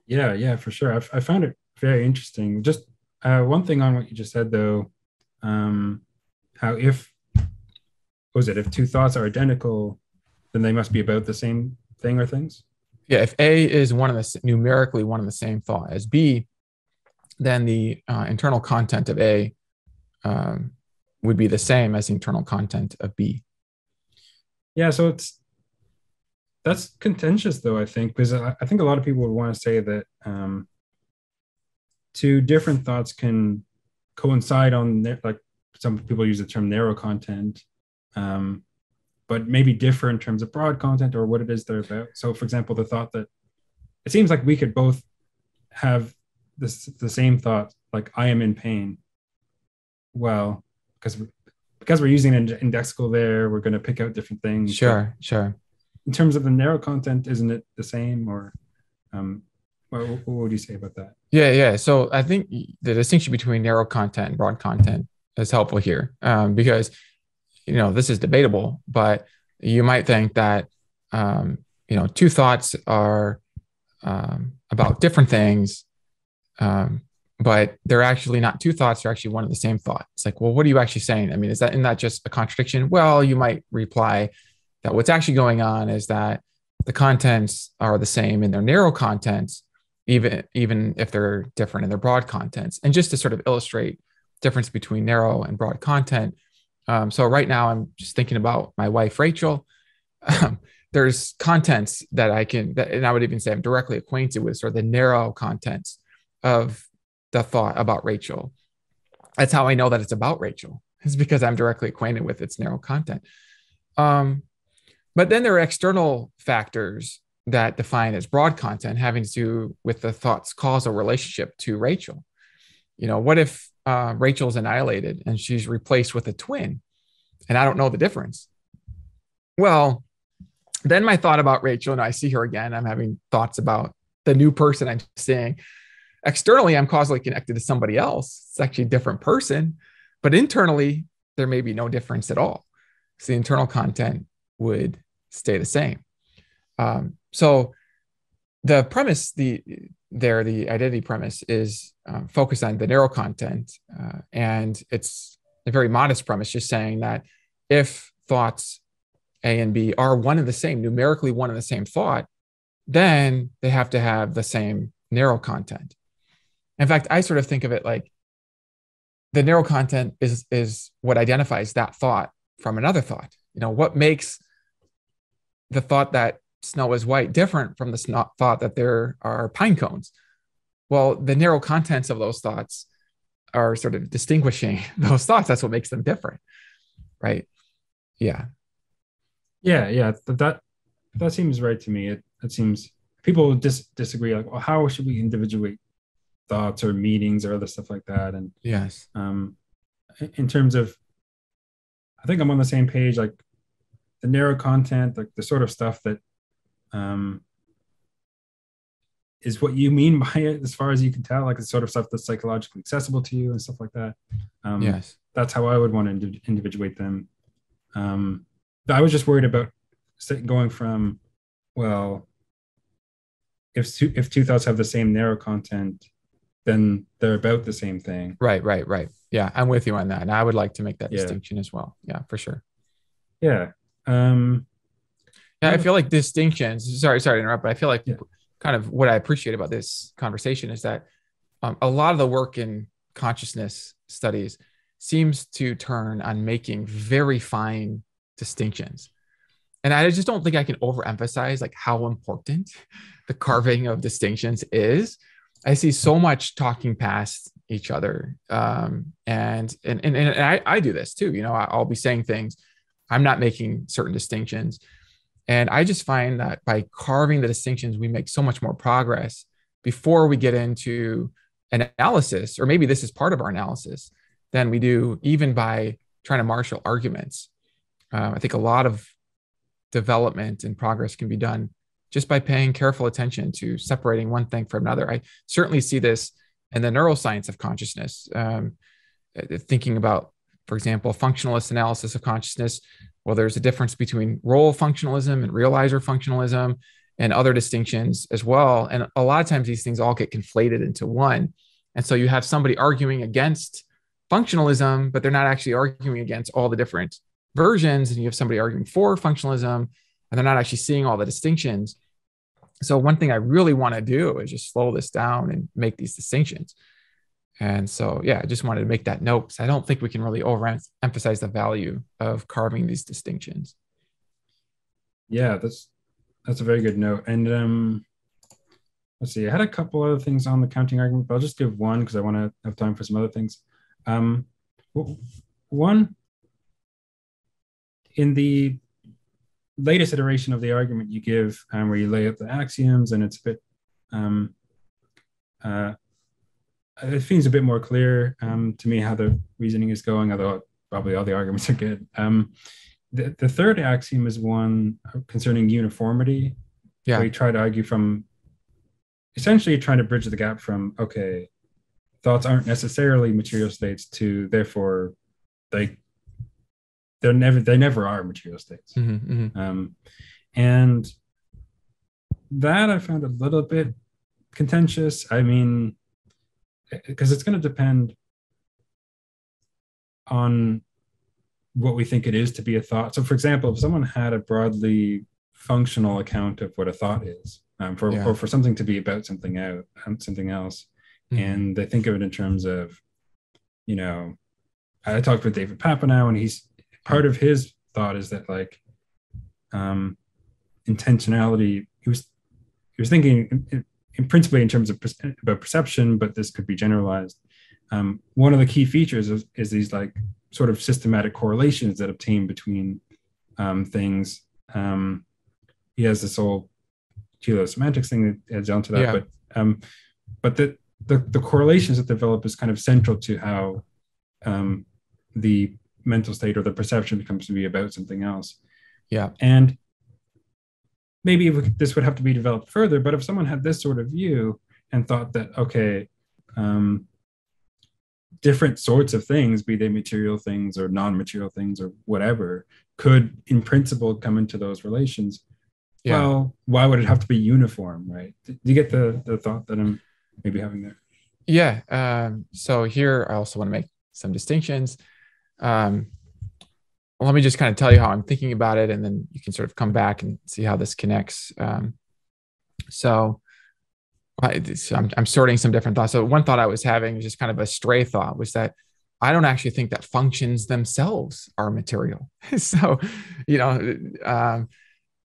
Yeah, yeah, for sure. I, I found it very interesting. Just uh, one thing on what you just said, though, um, how if was it if two thoughts are identical, then they must be about the same thing or things. Yeah, if A is one of the numerically one of the same thought as B, then the uh, internal content of A um, would be the same as the internal content of B. Yeah, so it's that's contentious though, I think, because I, I think a lot of people would want to say that um, two different thoughts can coincide on like some people use the term narrow content, um, but maybe differ in terms of broad content or what it is they're about. So, for example, the thought that it seems like we could both have this the same thought, like I am in pain. Well, because because we're using an indexical there, we're going to pick out different things. Sure, sure. In terms of the narrow content, isn't it the same, or um, what, what would you say about that? Yeah, yeah. So I think the distinction between narrow content and broad content is helpful here um, because you know this is debatable, but you might think that um, you know two thoughts are um, about different things, um, but they're actually not two thoughts they're actually one of the same thought it's like well what are you actually saying i mean is that in that just a contradiction well you might reply that what's actually going on is that the contents are the same in their narrow contents even even if they're different in their broad contents and just to sort of illustrate difference between narrow and broad content um, so right now i'm just thinking about my wife rachel um, there's contents that i can that, and i would even say i'm directly acquainted with sort of the narrow contents of the thought about Rachel. That's how I know that it's about Rachel. It's because I'm directly acquainted with its narrow content. Um, but then there are external factors that define as broad content having to do with the thought's causal relationship to Rachel. You know, what if uh, Rachel's annihilated and she's replaced with a twin and I don't know the difference? Well, then my thought about Rachel, and I see her again, I'm having thoughts about the new person I'm seeing externally i'm causally connected to somebody else it's actually a different person but internally there may be no difference at all so the internal content would stay the same um, so the premise the there the identity premise is uh, focused on the narrow content uh, and it's a very modest premise just saying that if thoughts a and b are one and the same numerically one and the same thought then they have to have the same narrow content in fact, I sort of think of it like the narrow content is is what identifies that thought from another thought. You know, what makes the thought that snow is white different from the thought that there are pine cones? Well, the narrow contents of those thoughts are sort of distinguishing those thoughts. That's what makes them different, right? Yeah. Yeah, yeah. That that seems right to me. It it seems people dis- disagree. Like, well, how should we individuate thoughts or meetings or other stuff like that. And yes, um, in terms of, I think I'm on the same page. Like the narrow content, like the sort of stuff that um, is what you mean by it, as far as you can tell, like the sort of stuff that's psychologically accessible to you and stuff like that. Um, yes, that's how I would want to individuate them. Um, I was just worried about going from, well, if two, if two thoughts have the same narrow content, then they're about the same thing. Right, right, right. Yeah, I'm with you on that, and I would like to make that yeah. distinction as well. Yeah, for sure. Yeah. Um, yeah, I feel like distinctions. Sorry, sorry to interrupt, but I feel like yeah. kind of what I appreciate about this conversation is that um, a lot of the work in consciousness studies seems to turn on making very fine distinctions. And I just don't think I can overemphasize like how important the carving of distinctions is. I see so much talking past each other. Um, and, and, and, and I, I do this too. You know, I'll be saying things, I'm not making certain distinctions. And I just find that by carving the distinctions, we make so much more progress before we get into an analysis, or maybe this is part of our analysis, than we do even by trying to marshal arguments. Um, I think a lot of development and progress can be done just by paying careful attention to separating one thing from another. I certainly see this in the neuroscience of consciousness, um, thinking about, for example, functionalist analysis of consciousness. Well, there's a difference between role functionalism and realizer functionalism and other distinctions as well. And a lot of times these things all get conflated into one. And so you have somebody arguing against functionalism, but they're not actually arguing against all the different versions. And you have somebody arguing for functionalism, and they're not actually seeing all the distinctions. So, one thing I really want to do is just slow this down and make these distinctions. And so, yeah, I just wanted to make that note because I don't think we can really overemphasize the value of carving these distinctions. Yeah, that's that's a very good note. And um, let's see, I had a couple other things on the counting argument, but I'll just give one because I want to have time for some other things. Um, one, in the latest iteration of the argument you give, um, where you lay out the axioms, and it's a bit, um, uh, it seems a bit more clear um, to me how the reasoning is going, although probably all the arguments are good. Um, the, the third axiom is one concerning uniformity. Yeah. You try to argue from essentially trying to bridge the gap from, okay, thoughts aren't necessarily material states to therefore they they're never they never are material states mm-hmm, mm-hmm. Um, and that i found a little bit contentious i mean because it's going to depend on what we think it is to be a thought so for example if someone had a broadly functional account of what a thought is um, for yeah. or for something to be about something out um, something else mm-hmm. and they think of it in terms of you know i talked with david papineau and he's part of his thought is that like um intentionality he was he was thinking in, in principally in terms of about perception but this could be generalized um, one of the key features is, is, these like sort of systematic correlations that obtain between um, things um, he has this whole semantics thing that adds on to that yeah. but um, but that the, the correlations that develop is kind of central to how um, the mental state or the perception becomes to be about something else. Yeah. And maybe this would have to be developed further, but if someone had this sort of view and thought that, okay, um, different sorts of things, be they material things or non material things or whatever, could in principle come into those relations. Yeah. Well, why would it have to be uniform, right? Do you get the, the thought that I'm maybe having there? Yeah. Um, so here I also want to make some distinctions. Um, let me just kind of tell you how I'm thinking about it, and then you can sort of come back and see how this connects. Um, so I, I'm, I'm sorting some different thoughts. So one thought I was having was just kind of a stray thought was that I don't actually think that functions themselves are material. so, you know, um,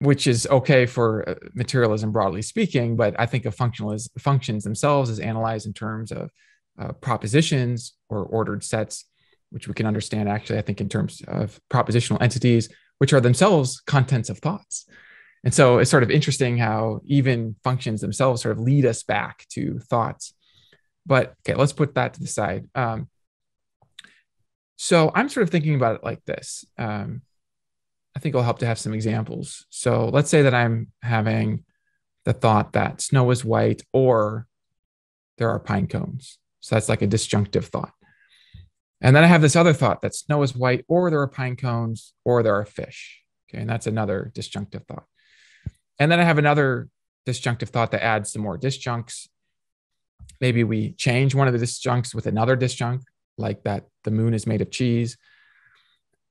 which is okay for uh, materialism broadly speaking, but I think of functional as functions themselves as analyzed in terms of uh, propositions or ordered sets, which we can understand actually, I think, in terms of propositional entities, which are themselves contents of thoughts. And so it's sort of interesting how even functions themselves sort of lead us back to thoughts. But okay, let's put that to the side. Um, so I'm sort of thinking about it like this. Um, I think it'll help to have some examples. So let's say that I'm having the thought that snow is white or there are pine cones. So that's like a disjunctive thought. And then I have this other thought that snow is white or there are pine cones or there are fish. Okay. And that's another disjunctive thought. And then I have another disjunctive thought that adds some more disjuncts. Maybe we change one of the disjuncts with another disjunct, like that the moon is made of cheese.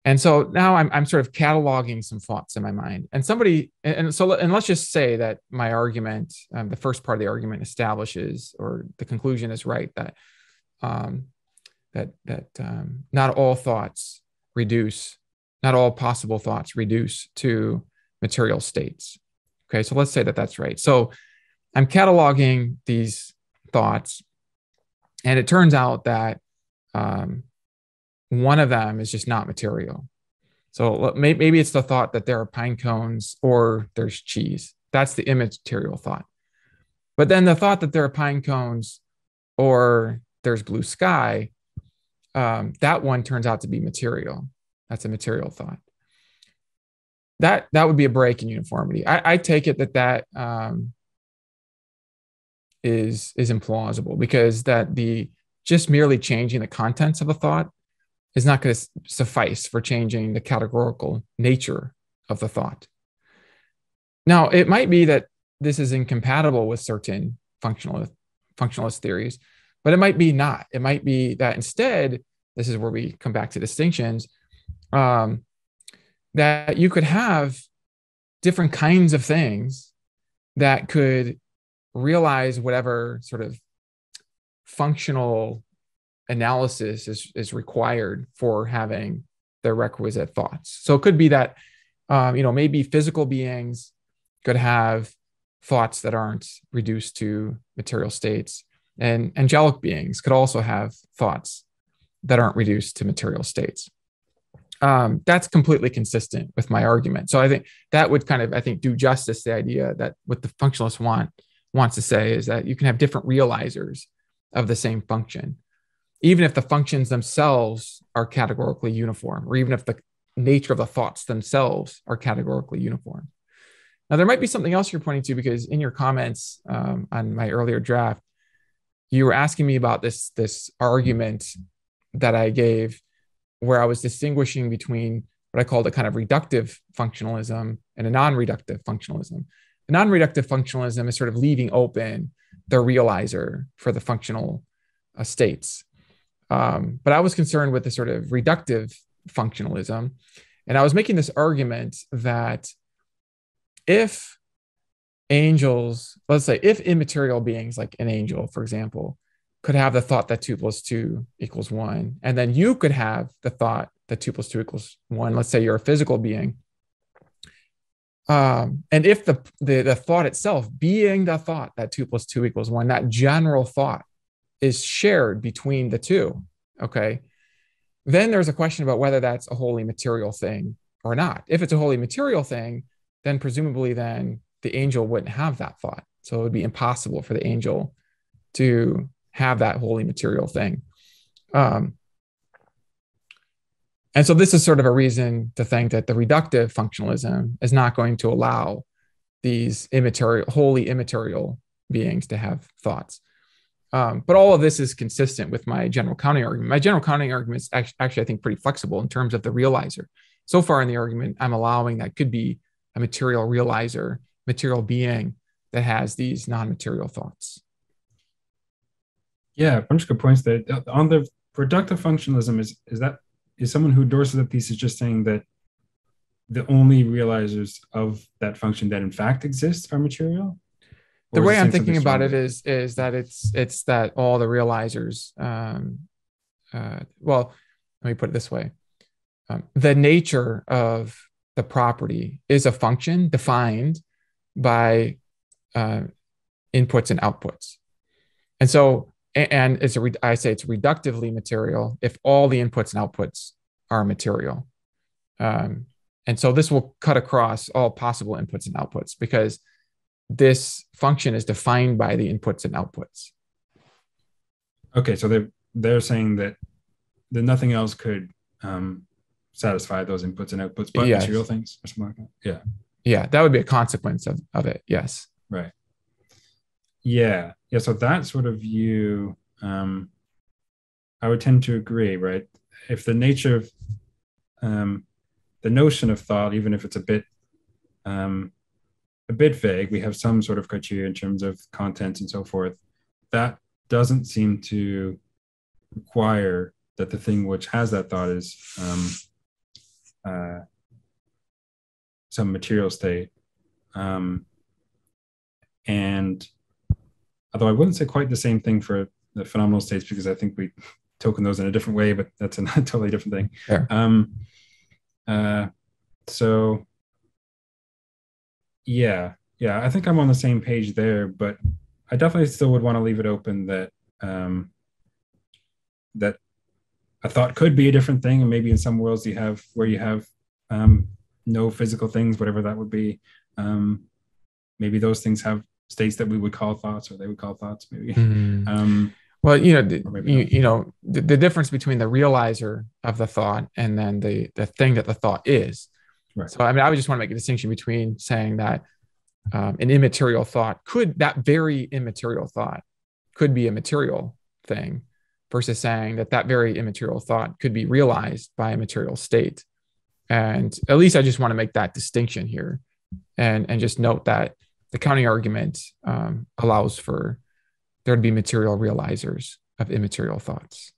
And so now I'm, I'm sort of cataloging some thoughts in my mind. And somebody, and so, and let's just say that my argument, um, the first part of the argument establishes, or the conclusion is right that um, that that um, not all thoughts reduce, not all possible thoughts reduce to material states. Okay, so let's say that that's right. So I'm cataloging these thoughts, and it turns out that um, one of them is just not material. So maybe it's the thought that there are pine cones or there's cheese. That's the immaterial thought. But then the thought that there are pine cones or there's blue sky, um, that one turns out to be material. That's a material thought. That that would be a break in uniformity. I, I take it that that um, is is implausible because that the just merely changing the contents of a thought is not going to suffice for changing the categorical nature of the thought. Now, it might be that this is incompatible with certain functional, functionalist theories, but it might be not. It might be that instead, this is where we come back to distinctions, um, that you could have different kinds of things that could realize whatever sort of functional analysis is, is required for having the requisite thoughts. So it could be that, um, you know, maybe physical beings could have thoughts that aren't reduced to material states, and angelic beings could also have thoughts that aren't reduced to material states. Um, that's completely consistent with my argument. So I think that would kind of, I think, do justice the idea that what the functionalist want wants to say is that you can have different realizers of the same function even if the functions themselves are categorically uniform, or even if the nature of the thoughts themselves are categorically uniform. Now, there might be something else you're pointing to because in your comments um, on my earlier draft, you were asking me about this, this argument that I gave where I was distinguishing between what I called a kind of reductive functionalism and a non reductive functionalism. A non reductive functionalism is sort of leaving open the realizer for the functional uh, states. Um, but I was concerned with the sort of reductive functionalism. And I was making this argument that if angels, let's say, if immaterial beings like an angel, for example, could have the thought that two plus two equals one, and then you could have the thought that two plus two equals one, let's say you're a physical being. Um, and if the, the the thought itself being the thought that two plus two equals one, that general thought is shared between the two. Okay. Then there's a question about whether that's a wholly material thing or not. If it's a wholly material thing, then presumably then the angel wouldn't have that thought. So it would be impossible for the angel to have that wholly material thing. Um, and so this is sort of a reason to think that the reductive functionalism is not going to allow these immaterial, wholly immaterial beings to have thoughts. Um, but all of this is consistent with my general counting argument. My general counting argument is actually, actually, I think, pretty flexible in terms of the realizer. So far in the argument, I'm allowing that could be a material realizer, material being that has these non-material thoughts. Yeah, a bunch of good points there. On the reductive functionalism, is is that is someone who endorses that thesis just saying that the only realizers of that function that in fact exists are material? the way I'm thinking about it is is that it's it's that all the realizers. Um, uh, well, let me put it this way: um, the nature of the property is a function defined by uh, inputs and outputs, and so and it's a re- I say it's reductively material if all the inputs and outputs are material. Um, and so this will cut across all possible inputs and outputs because this function is defined by the inputs and outputs. Okay, so they're they're saying that that nothing else could um, satisfy those inputs and outputs, but yes. material things or something like that. Yeah. Yeah, that would be a consequence of, of it. Yes. Right. Yeah. Yeah. So that sort of view, um, I would tend to agree, right? If the nature of um, the notion of thought, even if it's a bit um, a bit vague, we have some sort of criteria in terms of content and so forth. That doesn't seem to require that the thing which has that thought is um, uh, some material state. Um, and although I wouldn't say quite the same thing for the phenomenal states because I think we token those in a different way, but that's a totally different thing. Yeah. Um, uh, so yeah, yeah, I think I'm on the same page there, but I definitely still would want to leave it open that um, that a thought could be a different thing, and maybe in some worlds you have where you have um, no physical things, whatever that would be. Um, maybe those things have states that we would call thoughts, or they would call thoughts. Maybe. Mm. Um, well, you know, the, you, you, know, the, the, difference between the realizer of the thought and then the the thing that the thought is. Right. So, I mean, I would just want to make a distinction between saying that um, an immaterial thought could that very immaterial thought could be a material thing versus saying that that very immaterial thought could be realized by a material state and at least i just want to make that distinction here and and just note that the counting argument um, allows for there to be material realizers of immaterial thoughts.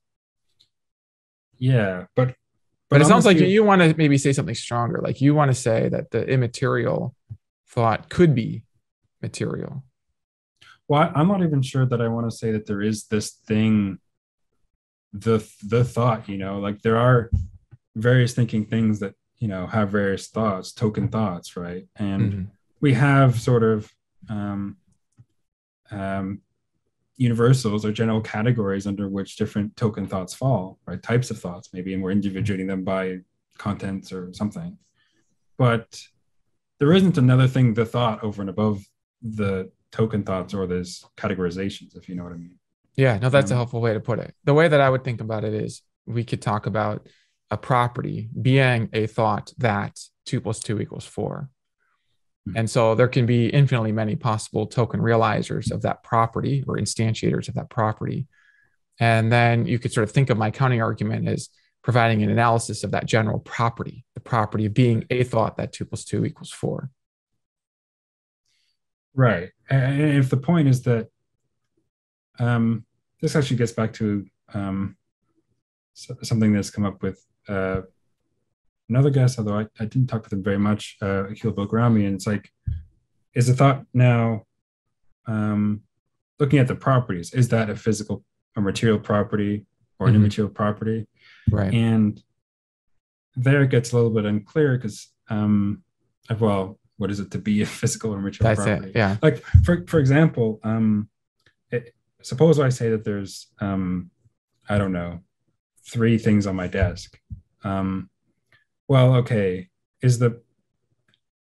Yeah but but, but it sounds like you want to maybe say something stronger like you want to say that the immaterial thought could be material. Well i'm not even sure that i want to say that there is this thing the the thought you know like there are various thinking things that you know have various thoughts token thoughts right? And mm-hmm. We have sort of um, um, universals or general categories under which different token thoughts fall right types of thoughts maybe and we're individuating them by contents or something but there isn't another thing the thought over and above the token thoughts or those categorizations if you know what i mean yeah, no, that's um, a helpful way to put it. The way that I would think about it is we could talk about a property being a thought that two plus two equals 4 hmm. And so there can be infinitely many possible token realizers of that property or instantiators of that property. And then you could sort of think of my counting argument as providing an analysis of that general property, the property of being a thought that two plus two equals four. Right. And if the point is that um, this actually gets back to um, something that's come up with uh, another guest, although I, I, didn't talk with him very much, uh, Akeel Bilgrami, and it's like, is the thought now um, looking at the properties? Is that a physical or material property or an mm-hmm. immaterial property? Right. And there it gets a little bit unclear because, um, well, what is it to be a physical or material That's property? It, yeah. Like for for example, um, it, suppose I say that there's, um, I don't know, three things on my desk. Um, well, okay, is the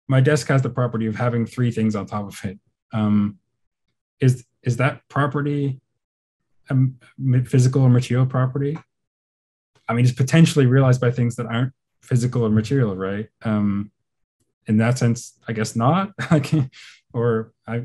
my desk has the property of having three things on top of it. Um, is is that property a physical or material property? I mean, it's potentially realized by things that aren't physical or material, right? Um, in that sense, I guess not. or I,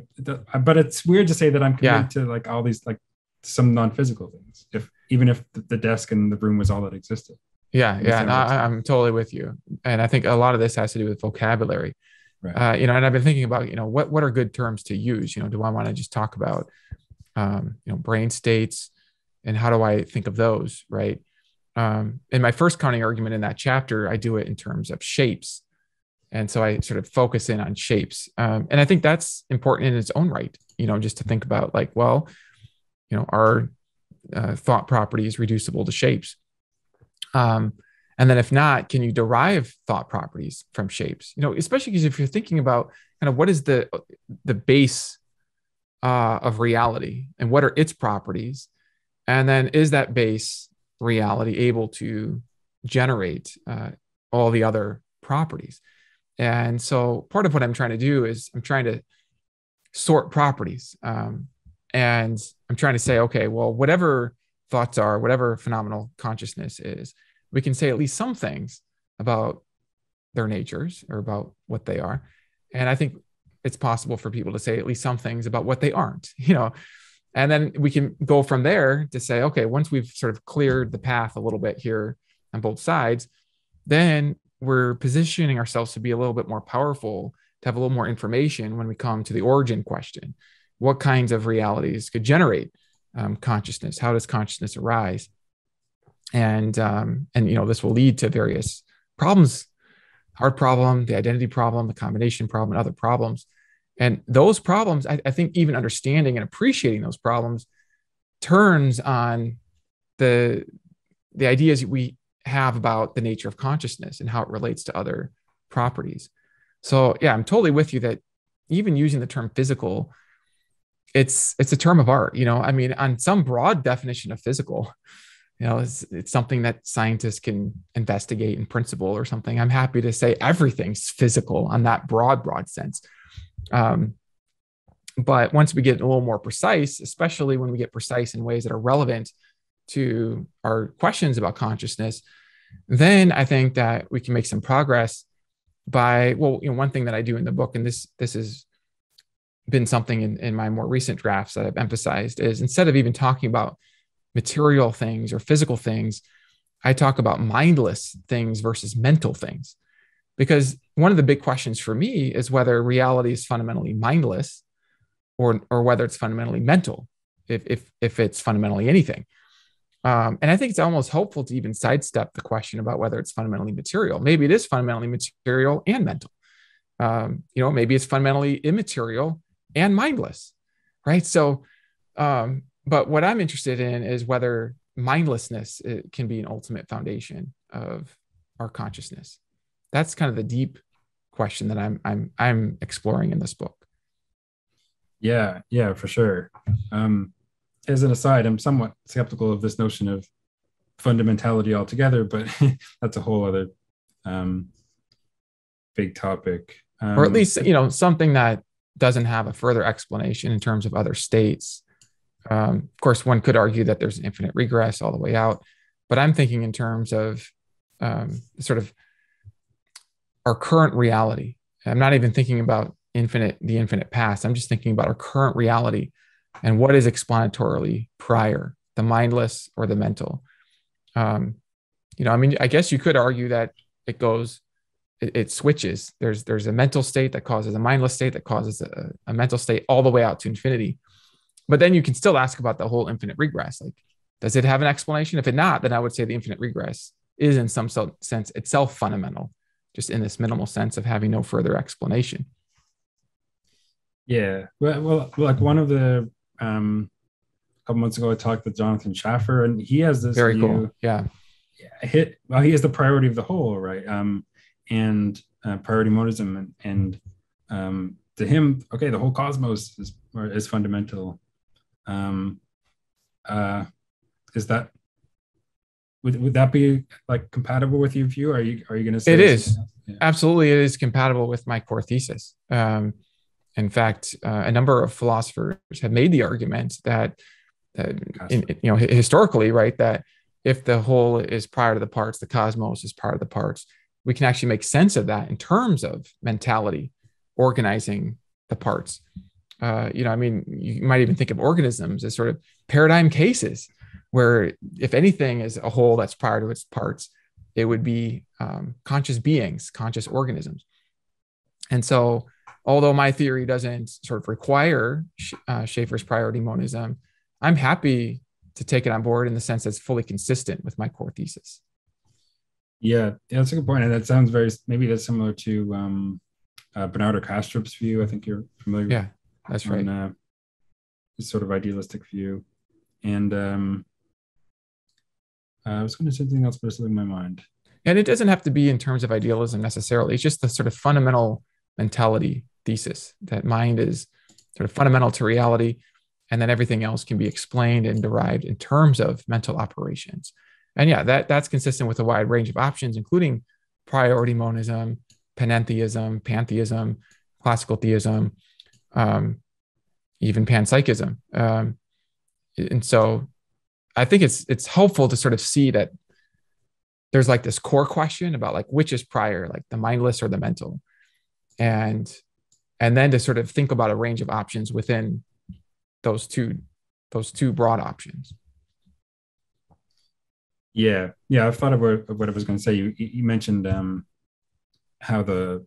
but it's weird to say that I'm committed yeah. to like all these like some non-physical things. If even if the desk and the room was all that existed. Yeah, yeah, I, am totally with you, and I think a lot of this has to do with vocabulary. Right. Uh, you know, and I've been thinking about you know what what are good terms to use. You know, do I want to just talk about um, you know brain states, and how do I think of those? Right. Um, in my first counting argument in that chapter, I do it in terms of shapes and so i sort of focus in on shapes um, and i think that's important in its own right you know just to think about like well you know are uh, thought properties reducible to shapes um, and then if not can you derive thought properties from shapes you know especially because if you're thinking about kind of what is the the base uh, of reality and what are its properties and then is that base reality able to generate uh, all the other properties and so part of what I'm trying to do is I'm trying to sort properties. Um, and I'm trying to say, okay, well, whatever thoughts are, whatever phenomenal consciousness is, we can say at least some things about their natures or about what they are. And I think it's possible for people to say at least some things about what they aren't, you know. And then we can go from there to say, okay, once we've sort of cleared the path a little bit here on both sides, then we're positioning ourselves to be a little bit more powerful, to have a little more information when we come to the origin question. What kinds of realities could generate um, consciousness? How does consciousness arise? And um, and you know this will lead to various problems, hard problem, the identity problem, the combination problem, and other problems. And those problems, I, I think, even understanding and appreciating those problems turns on the the ideas we have about the nature of consciousness and how it relates to other properties. So yeah, I'm totally with you that even using the term physical, it's it's a term of art. You know, I mean, on some broad definition of physical, you know, it's, it's something that scientists can investigate in principle or something. I'm happy to say everything's physical on that broad, broad sense. Um, but once we get a little more precise, especially when we get precise in ways that are relevant to our questions about consciousness, then I think that we can make some progress by well, you know, one thing that I do in the book, and this this has been something in, in my more recent drafts that I've emphasized is instead of even talking about material things or physical things, I talk about mindless things versus mental things. Because one of the big questions for me is whether reality is fundamentally mindless or, or whether it's fundamentally mental, if, if, if it's fundamentally anything. Um, and I think it's almost helpful to even sidestep the question about whether it's fundamentally material. Maybe it is fundamentally material and mental. Um, you know, maybe it's fundamentally immaterial and mindless, right? So, um, but what I'm interested in is whether mindlessness can be an ultimate foundation of our consciousness. That's kind of the deep question that I'm I'm I'm exploring in this book. Yeah, yeah, for sure. Um, as an aside, I'm somewhat skeptical of this notion of fundamentality altogether, but that's a whole other um, big topic. Um, or at least, you know, something that doesn't have a further explanation in terms of other states. Um, of course, one could argue that there's an infinite regress all the way out, but I'm thinking in terms of um, sort of our current reality. I'm not even thinking about infinite, the infinite past. I'm just thinking about our current reality and what is explanatorily prior, the mindless or the mental. Um, you know, I mean, I guess you could argue that it goes, it, it, switches. There's there's a mental state that causes a mindless state that causes a, a mental state all the way out to infinity. But then you can still ask about the whole infinite regress. Like, does it have an explanation? If it not, then I would say the infinite regress is in some sense itself fundamental, just in this minimal sense of having no further explanation. Yeah. Well, well like one of the um, a couple months ago, I talked with Jonathan Schaffer, and he has this very view, cool. Yeah. Hit well, he has the priority of the whole, right? Um, and uh, priority monism, and, and um, to him, okay, the whole cosmos is is fundamental. Um, uh, is that would, would that be like compatible with your view? Are you are you going to say it is yeah. absolutely it is compatible with my core thesis. Um, in fact, uh, a number of philosophers have made the argument that, that in, you know, historically, right, that if the whole is prior to the parts, the cosmos is part of the parts. We can actually make sense of that in terms of mentality, organizing the parts. Uh, you know, I mean, you might even think of organisms as sort of paradigm cases where, if anything is a whole that's prior to its parts, it would be um, conscious beings, conscious organisms. And so, although my theory doesn't sort of require uh, Schaffer's priority monism, I'm happy to take it on board in the sense that's fully consistent with my core thesis. Yeah, yeah that's a good. And that sounds very, maybe that's similar to um, uh, Bernardo Kastrup's view. I think you're familiar Yeah, that's right. uh, his sort of idealistic view. And um, uh, I was going to say something else, but it's slipping my mind. And it doesn't have to be in terms of idealism necessarily. It's just the sort of fundamental mentality thesis that mind is sort of fundamental to reality and then everything else can be explained and derived in terms of mental operations and yeah that that's consistent with a wide range of options including priority monism panentheism pantheism classical theism um, even panpsychism um, and so i think it's it's helpful to sort of see that there's like this core question about like which is prior, like the mindless or the mental, and and then to sort of think about a range of options within those two those two broad options. Yeah, yeah. I've thought of what I was going to say. You you mentioned um, how the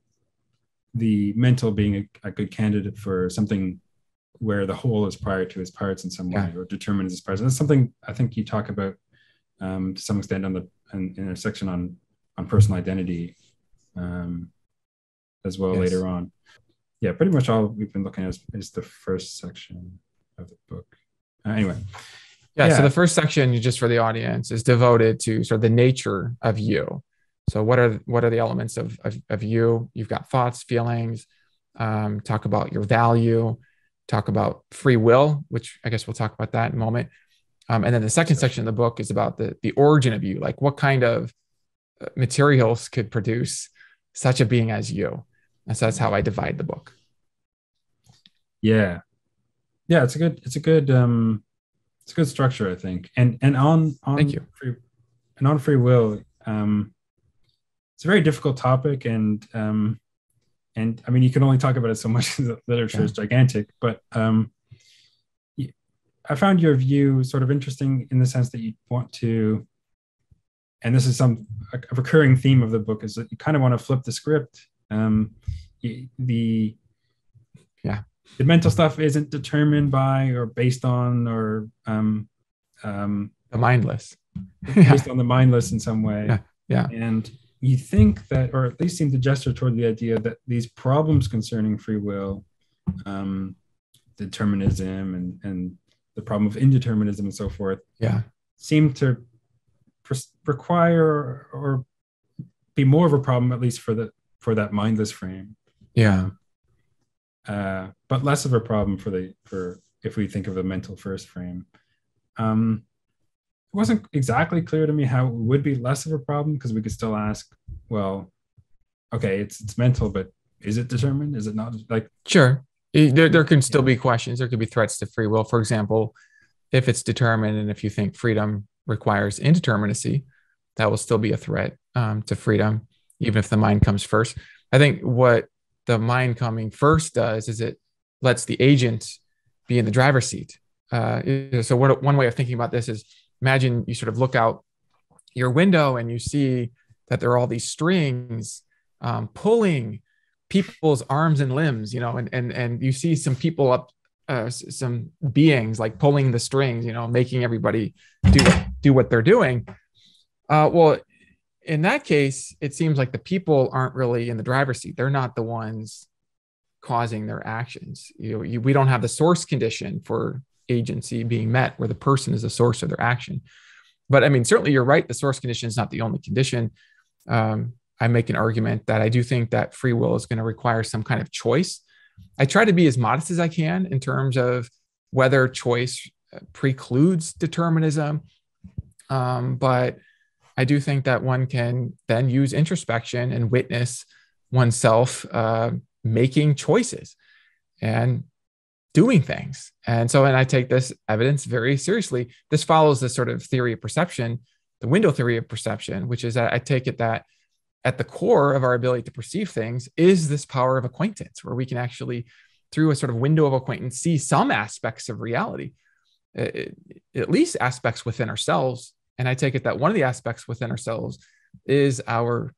the mental being a, a, good candidate for something where the whole is prior to its parts in some way yeah. or determines its parts. And that's something I think you talk about um, to some extent on the in, in a section on on personal identity um, as well yes. later on. Yeah, pretty much all we've been looking at is, is the first section of the book. Uh, anyway. Yeah, yeah, So the first section, just for the audience, is devoted to sort of the nature of you. So what are what are the elements of of, of you? You've got thoughts, feelings. Um, talk about your value. Talk about free will, which I guess we'll talk about that in a moment. Um, and then the second section of the book is about the the origin of you, like what kind of uh, materials could produce such a being as you. And so that's how I divide the book. Yeah, yeah, it's a good it's a good um it's a good structure, I think. And and on on Thank you. Free, and on free will, um, it's a very difficult topic, and um, and I mean you can only talk about it so much. the literature yeah. is gigantic, but um, I found your view sort of interesting in the sense that you want to, and this is some a, recurring theme of the book is that you kind of want to flip the script. Um, the yeah the mental stuff isn't determined by or based on or um, um, the mindless. based on the mindless in some way. Yeah yeah. And you think that or at least seem to gesture toward the idea that these problems concerning free will um, determinism and and the problem of indeterminism and so forth yeah. seem to require or be more of a problem at least for the for that mindless frame. Yeah uh, but less of a problem for the for if we think of the mental first frame. Um, it wasn't exactly clear to me how it would be less of a problem because we could still ask, well, okay, it's it's mental, but is it determined? Is it not? Like sure, there there can still be questions. There could be threats to free will. For example, if it's determined, and if you think freedom requires indeterminacy, that will still be a threat um, to freedom, even if the mind comes first. I think what the mind coming first does is it lets the agent be in the driver's seat. Uh, so what, one way of thinking about this is imagine you sort of look out your window and you see that there are all these strings um, pulling people's arms and limbs, you know, and and and you see some people up, uh, some beings like pulling the strings, you know, making everybody do do what they're doing. Uh, well, in that case, it seems like the people aren't really in the driver's seat. They're not the ones causing their actions. You know, you, we don't have the source condition for agency being met where the person is the source of their action. But I mean, certainly you're right. The source condition is not the only condition. Um, I make an argument that I do think that free will is going to require some kind of choice. I try to be as modest as I can in terms of whether choice precludes determinism. Um, but I do think that one can then use introspection and witness oneself uh, making choices and doing things. And so, and I take this evidence very seriously. This follows this sort of theory of perception, the window theory of perception, which is that I take it that at the core of our ability to perceive things is this power of acquaintance, where we can actually, through a sort of window of acquaintance, see some aspects of reality, at least aspects within ourselves and I take it that one of the aspects within ourselves is our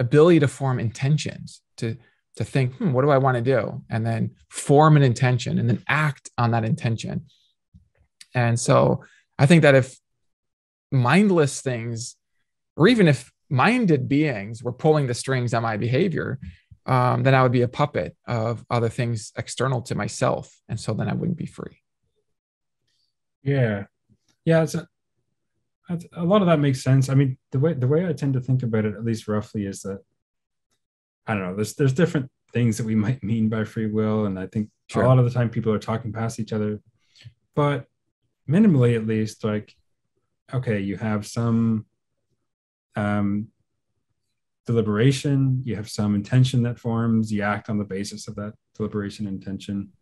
ability to form intentions, to, to think, hmm, what do I want to do? And then form an intention and then act on that intention. And so I think that if mindless things, or even if minded beings were pulling the strings on my behavior, um, then I would be a puppet of other things external to myself. And so then I wouldn't be free. Yeah. Yeah. It's a, a lot of that makes sense. I mean, the way the way I tend to think about it, at least roughly, is that I don't know. There's there's different things that we might mean by free will, and I think sure. a lot of the time people are talking past each other. But minimally, at least, like okay, you have some um, deliberation, you have some intention that forms, you act on the basis of that deliberation intention.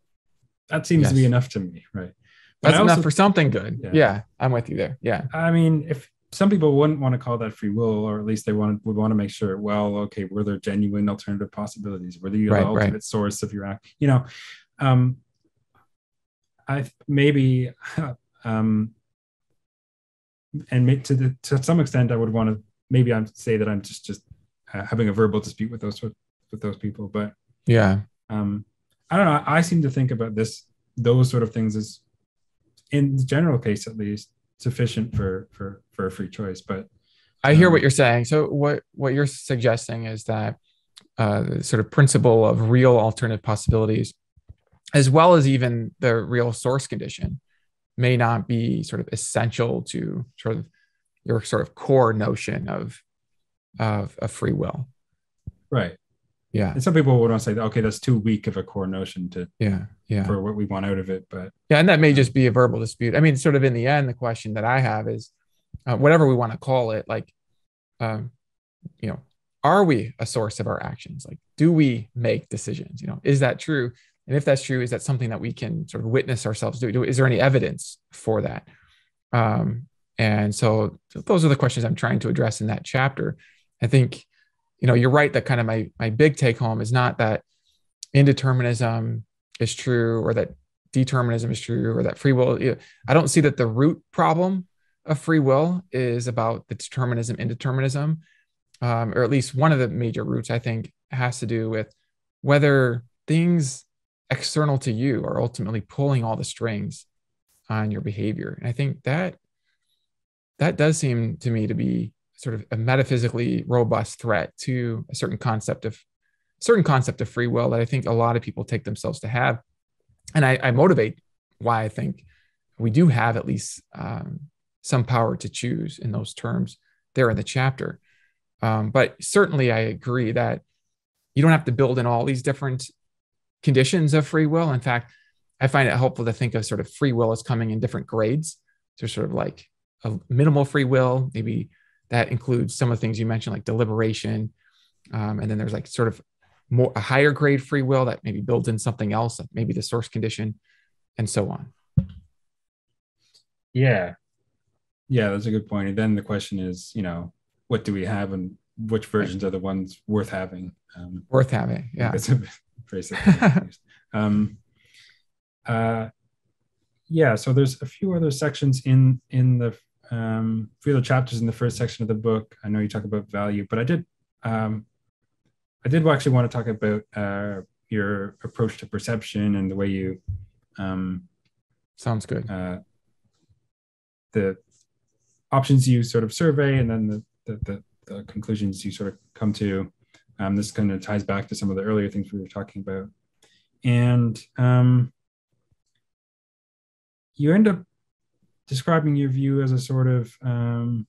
That seems yes. to be enough to me, right? That's enough for something good. Yeah. yeah. I'm with you there. Yeah. I mean, if some people wouldn't want to call that free will, or at least they want would want to make sure. Well, okay, were there genuine alternative possibilities? Were the right, ultimate right. source of your act? You know, um, I maybe, um, and to the, to some extent, I would want to maybe I'm say that I'm just just uh, having a verbal dispute with those with those people, but yeah, um, I don't know. I seem to think about this those sort of things as, in the general case at least, sufficient for for for a free choice. But I hear um, what you're saying. So what what you're suggesting is that uh, the sort of principle of real alternative possibilities, as well as even the real source condition, may not be sort of essential to sort of your sort of core notion of of, of free will. Right. Yeah. And some people would want to say, okay, that's too weak of a core notion to yeah, yeah, for what we want out of it. But yeah, and that may just be a verbal dispute. I mean, sort of in the end, the question that I have is, uh, whatever we want to call it, like, um, you know, are we a source of our actions? Like, do we make decisions? You know, is that true? And if that's true, is that something that we can sort of witness ourselves do? Is there any evidence for that? Um, and so those are the questions I'm trying to address in that chapter. I think you know, you're right that kind of my my big take home is not that indeterminism is true or that determinism is true or that free will. I don't see that the root problem of free will is about the determinism indeterminism, um, or at least one of the major roots I think has to do with whether things external to you are ultimately pulling all the strings on your behavior. And I think that that does seem to me to be sort of a metaphysically robust threat to a certain concept of certain concept of free will that I think a lot of people take themselves to have. And I, I motivate why I think we do have at least um, some power to choose in those terms there in the chapter. Um, but certainly, I agree that you don't have to build in all these different conditions of free will. In fact, I find it helpful to think of sort of free will as coming in different grades. So, sort of like a minimal free will, maybe that includes some of the things you mentioned, like deliberation. Um, and then there's like sort of more a higher grade free will that maybe builds in something else, like maybe the source condition, and so on. Yeah. Yeah, that's a good point. And then the question is, you know, what do we have and which versions are the ones worth having? Um, worth having, yeah. That's a phrase. um, uh, yeah, so there's a few other sections in in the um, a few of the chapters in the first section of the book. I know you talk about value, but I did um, I did actually want to talk about uh, your approach to perception and the way you um, sounds good. Uh, the options you sort of survey, and then the the, the, the conclusions you sort of come to. Um, this kind of ties back to some of the earlier things we were talking about, and um, you end up describing your view as a sort of um,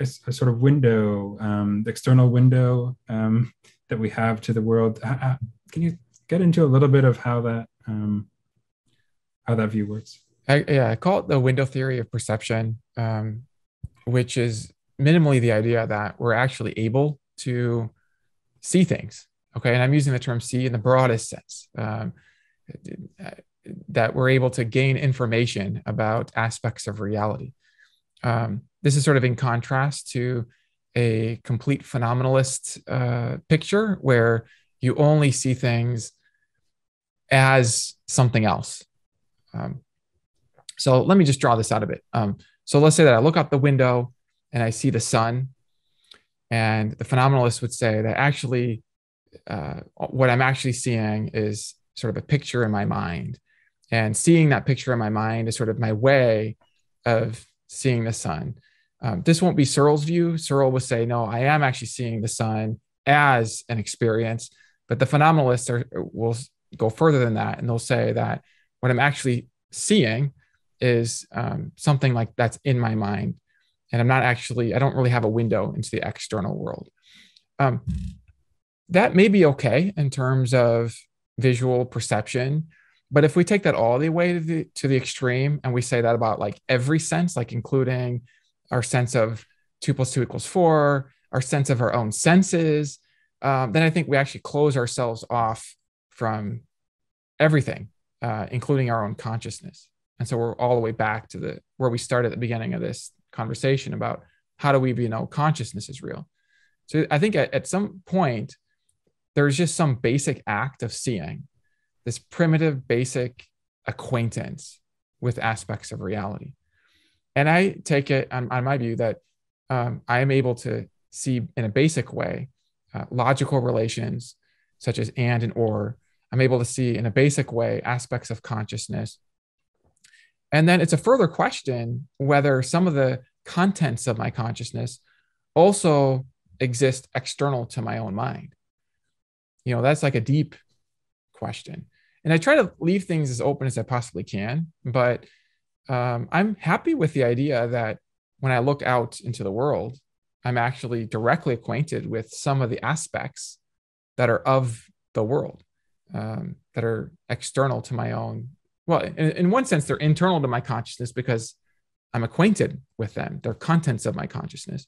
a, a, sort of window, um, external window um, that we have to the world. can you get into a little bit of how that um, how that view works? I, yeah, I call it the window theory of perception, um, which is minimally the idea that we're actually able to see things. Okay, and I'm using the term see in the broadest sense. Um, that we're able to gain information about aspects of reality. Um, this is sort of in contrast to a complete phenomenalist uh, picture where you only see things as something else. Um, so let me just draw this out a bit. Um, so let's say that I look out the window and I see the sun, and the phenomenalist would say that actually, uh, what I'm actually seeing is sort of a picture in my mind and seeing that picture in my mind is sort of my way of seeing the sun. Um, this won't be Searle's view. Searle will say, no, I am actually seeing the sun as an experience. But the phenomenalists are, will go further than that. And they'll say that what I'm actually seeing is um, something like that's in my mind. And I'm not actually, I don't really have a window into the external world. Um, that may be okay in terms of visual perception but if we take that all the way to the, to the extreme and we say that about like every sense, like including our sense of two plus two equals four, our sense of our own senses, um, then I think we actually close ourselves off from everything, uh, including our own consciousness. And so we're all the way back to the where we started at the beginning of this conversation about how do we you know consciousness is real. So I think at, at some point there's just some basic act of seeing this primitive basic acquaintance with aspects of reality. And I take it on, on my view that um, I am able to see in a basic way uh, logical relations such as and and or. I'm able to see in a basic way aspects of consciousness. And then it's a further question whether some of the contents of my consciousness also exist external to my own mind. You know, that's like a deep question. And I try to leave things as open as I possibly can, but um, I'm happy with the idea that when I look out into the world, I'm actually directly acquainted with some of the aspects that are of the world, um, that are external to my own. Well, in, in one sense, they're internal to my consciousness because I'm acquainted with them. They're contents of my consciousness,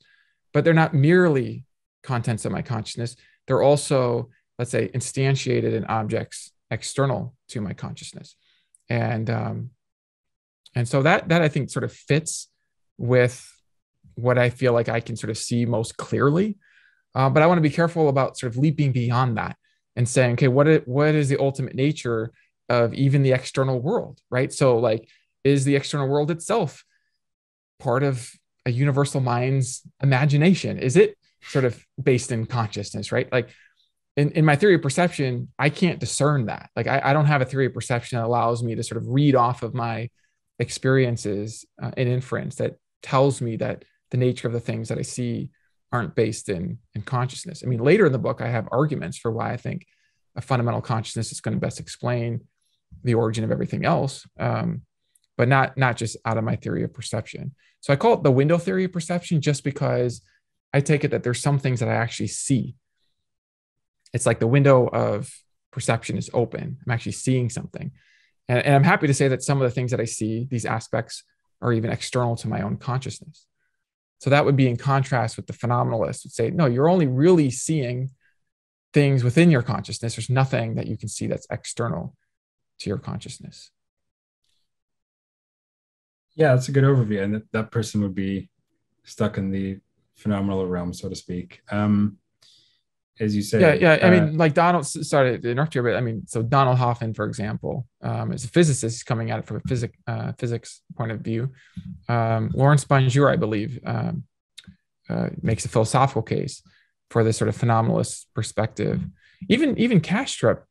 but they're not merely contents of my consciousness. They're also, let's say, instantiated in objects external to my consciousness. And um, and so that that I think sort of fits with what I feel like I can sort of see most clearly. Uh, but I want to be careful about sort of leaping beyond that and saying, okay, what is, what is the ultimate nature of even the external world, right? So, like, is the external world itself part of a universal mind's imagination? Is it sort of based in consciousness, right? Like, in, in my theory of perception, I can't discern that. Like, I, I don't have a theory of perception that allows me to sort of read off of my experiences uh, in inference that tells me that the nature of the things that I see aren't based in in consciousness. I mean, later in the book, I have arguments for why I think a fundamental consciousness is going to best explain the origin of everything else, um, but not not just out of my theory of perception. So I call it the window theory of perception, just because I take it that there's some things that I actually see. It's like the window of perception is open. I'm actually seeing something, and, and I'm happy to say that some of the things that I see, these aspects, are even external to my own consciousness. So that would be in contrast with the phenomenalist would say, no, you're only really seeing things within your consciousness. There's nothing that you can see that's external to your consciousness. Yeah, that's a good overview. And that, that person would be stuck in the phenomenal realm, so to speak. Um, as you say. Yeah, yeah. I uh, mean, like Donald. Sorry to interrupt you, but I mean, so Donald Hoffman, for example, um, is a physicist coming at it from a physics uh, physics point of view. Um, Laurence BonJour, I believe, um, uh, makes a philosophical case for this sort of phenomenalist perspective. Even even Kastrup.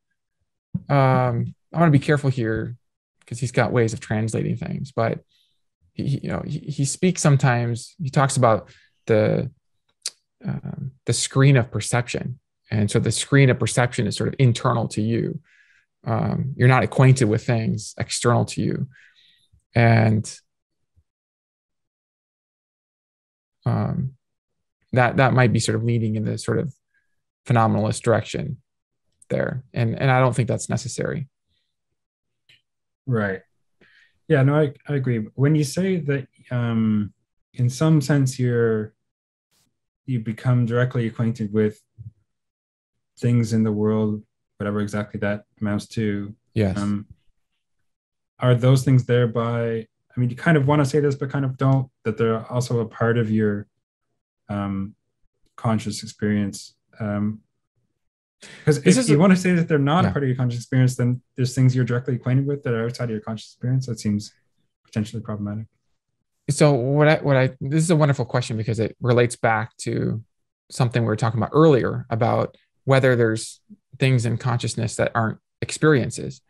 Um, I want to be careful here because he's got ways of translating things, but he, you know, he, he speaks sometimes. He talks about the um, the screen of perception. And so the screen of perception is sort of internal to you. Um, you're not acquainted with things external to you. And um, that that might be sort of leading in the sort of phenomenalist direction there. And and I don't think that's necessary. Right. Yeah, no, I, I agree. When you say that um, in some sense you're you become directly acquainted with things in the world, whatever exactly that amounts to. Yes. Um, are those things thereby? I mean, you kind of want to say this, but kind of don't. That they're also a part of your um, conscious experience. Um, because if you a, want to say that they're not yeah. a part of your conscious experience, then there's things you're directly acquainted with that are outside of your conscious experience. That seems potentially problematic so what I what I this is a wonderful question because it relates back to something we were talking about earlier about whether there's things in consciousness that aren't experiences.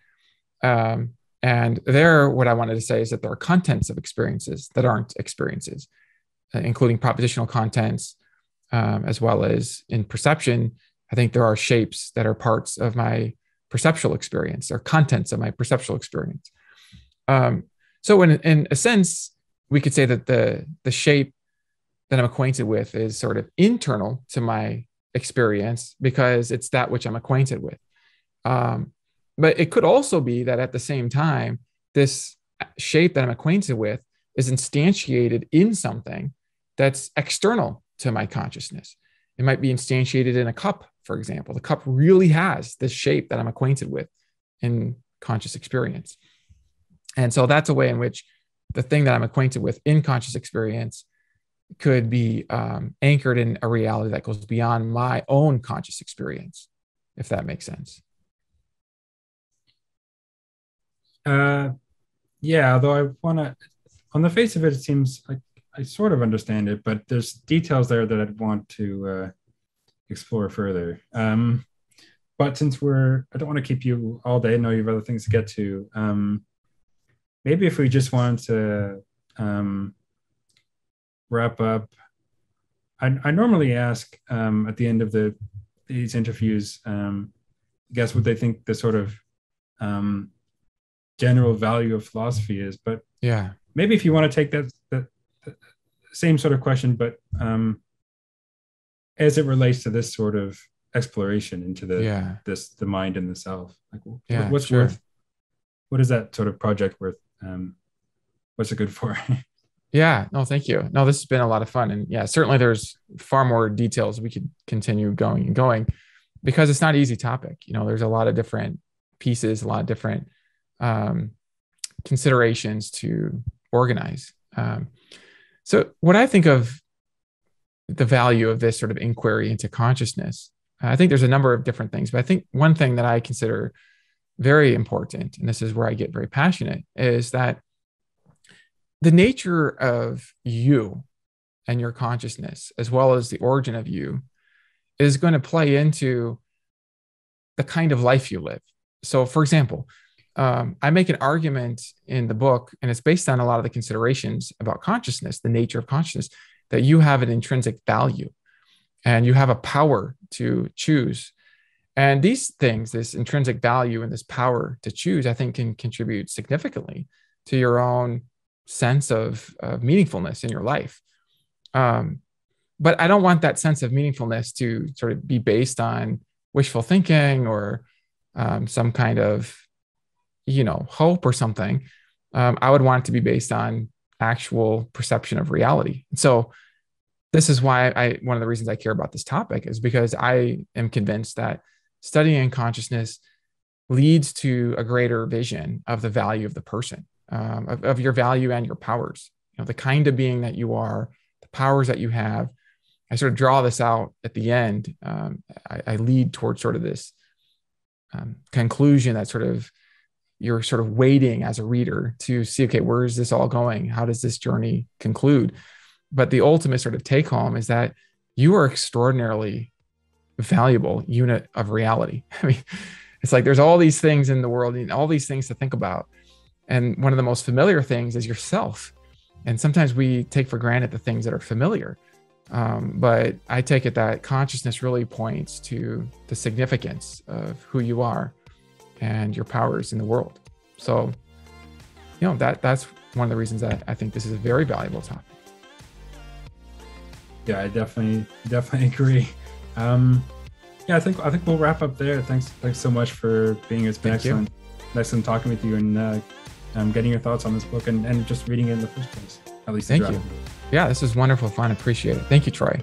Um, and there, what I wanted to say is that there are contents of experiences that aren't experiences, uh, including propositional contents, um, as well as in perception. I think there are shapes that are parts of my perceptual experience or contents of my perceptual experience. Um, so, in, in a sense, we could say that the the shape that I'm acquainted with is sort of internal to my experience because it's that which I'm acquainted with. Um, but it could also be that at the same time, this shape that I'm acquainted with is instantiated in something that's external to my consciousness. It might be instantiated in a cup, for example. The cup really has this shape that I'm acquainted with in conscious experience. And so that's a way in which the thing that I'm acquainted with in conscious experience could be um, anchored in a reality that goes beyond my own conscious experience, if that makes sense. Uh, yeah, although I want to, on the face of it, it seems like I sort of understand it, but there's details there that I'd want to uh, explore further. Um, but since we're, I don't want to keep you all day. I know you have other things to get to. Um, maybe if we just wanted to um, wrap up, I, I normally ask um, at the end of the these interviews, um, guess what they think the sort of um, general value of philosophy is. But yeah, maybe if you want to take that, that, that same sort of question, but um, as it relates to this sort of exploration into the yeah. this the mind and the self, like yeah, what's sure. worth? What is that sort of project worth? Um, what's it good for? Yeah, no, thank you. No, this has been a lot of fun. And yeah, certainly there's far more details we could continue going and going because it's not an easy topic. You know, there's a lot of different pieces, a lot of different um, considerations to organize. Um, so, what I think of the value of this sort of inquiry into consciousness, I think there's a number of different things, but I think one thing that I consider very important, and this is where I get very passionate, is that the nature of you and your consciousness, as well as the origin of you, is going to play into the kind of life you live. So, for example, um, I make an argument in the book, and it's based on a lot of the considerations about consciousness, the nature of consciousness, that you have an intrinsic value and you have a power to choose. And these things, this intrinsic value and this power to choose, I think can contribute significantly to your own sense of, of meaningfulness in your life. Um, but I don't want that sense of meaningfulness to sort of be based on wishful thinking or um, some kind of, you know, hope or something. Um, I would want it to be based on actual perception of reality. So this is why I one of the reasons I care about this topic is because I am convinced that studying consciousness leads to a greater vision of the value of the person um, of, of your value and your powers. You know, the kind of being that you are, the powers that you have. I sort of draw this out at the end. Um, I, I, lead towards sort of this um, conclusion that sort of you're sort of waiting as a reader to see, okay, where is this all going? How does this journey conclude? But the ultimate sort of take home is that you are extraordinarily valuable unit of reality. I mean, it's like there's all these things in the world and all these things to think about. And one of the most familiar things is yourself. And sometimes we take for granted the things that are familiar. Um, but I take it that consciousness really points to the significance of who you are and your powers in the world. So, you know, that that's one of the reasons that I think this is a very valuable topic. Yeah, I definitely definitely agree. Um, yeah, I think I think we'll wrap up there. Thanks thanks so much for being here. It's been Thank excellent. You. Excellent talking with you and uh, um, getting your thoughts on this book and, and just reading it in the first place. At least thank you. Yeah, this is wonderful fun. Appreciate it. Thank you, Troy.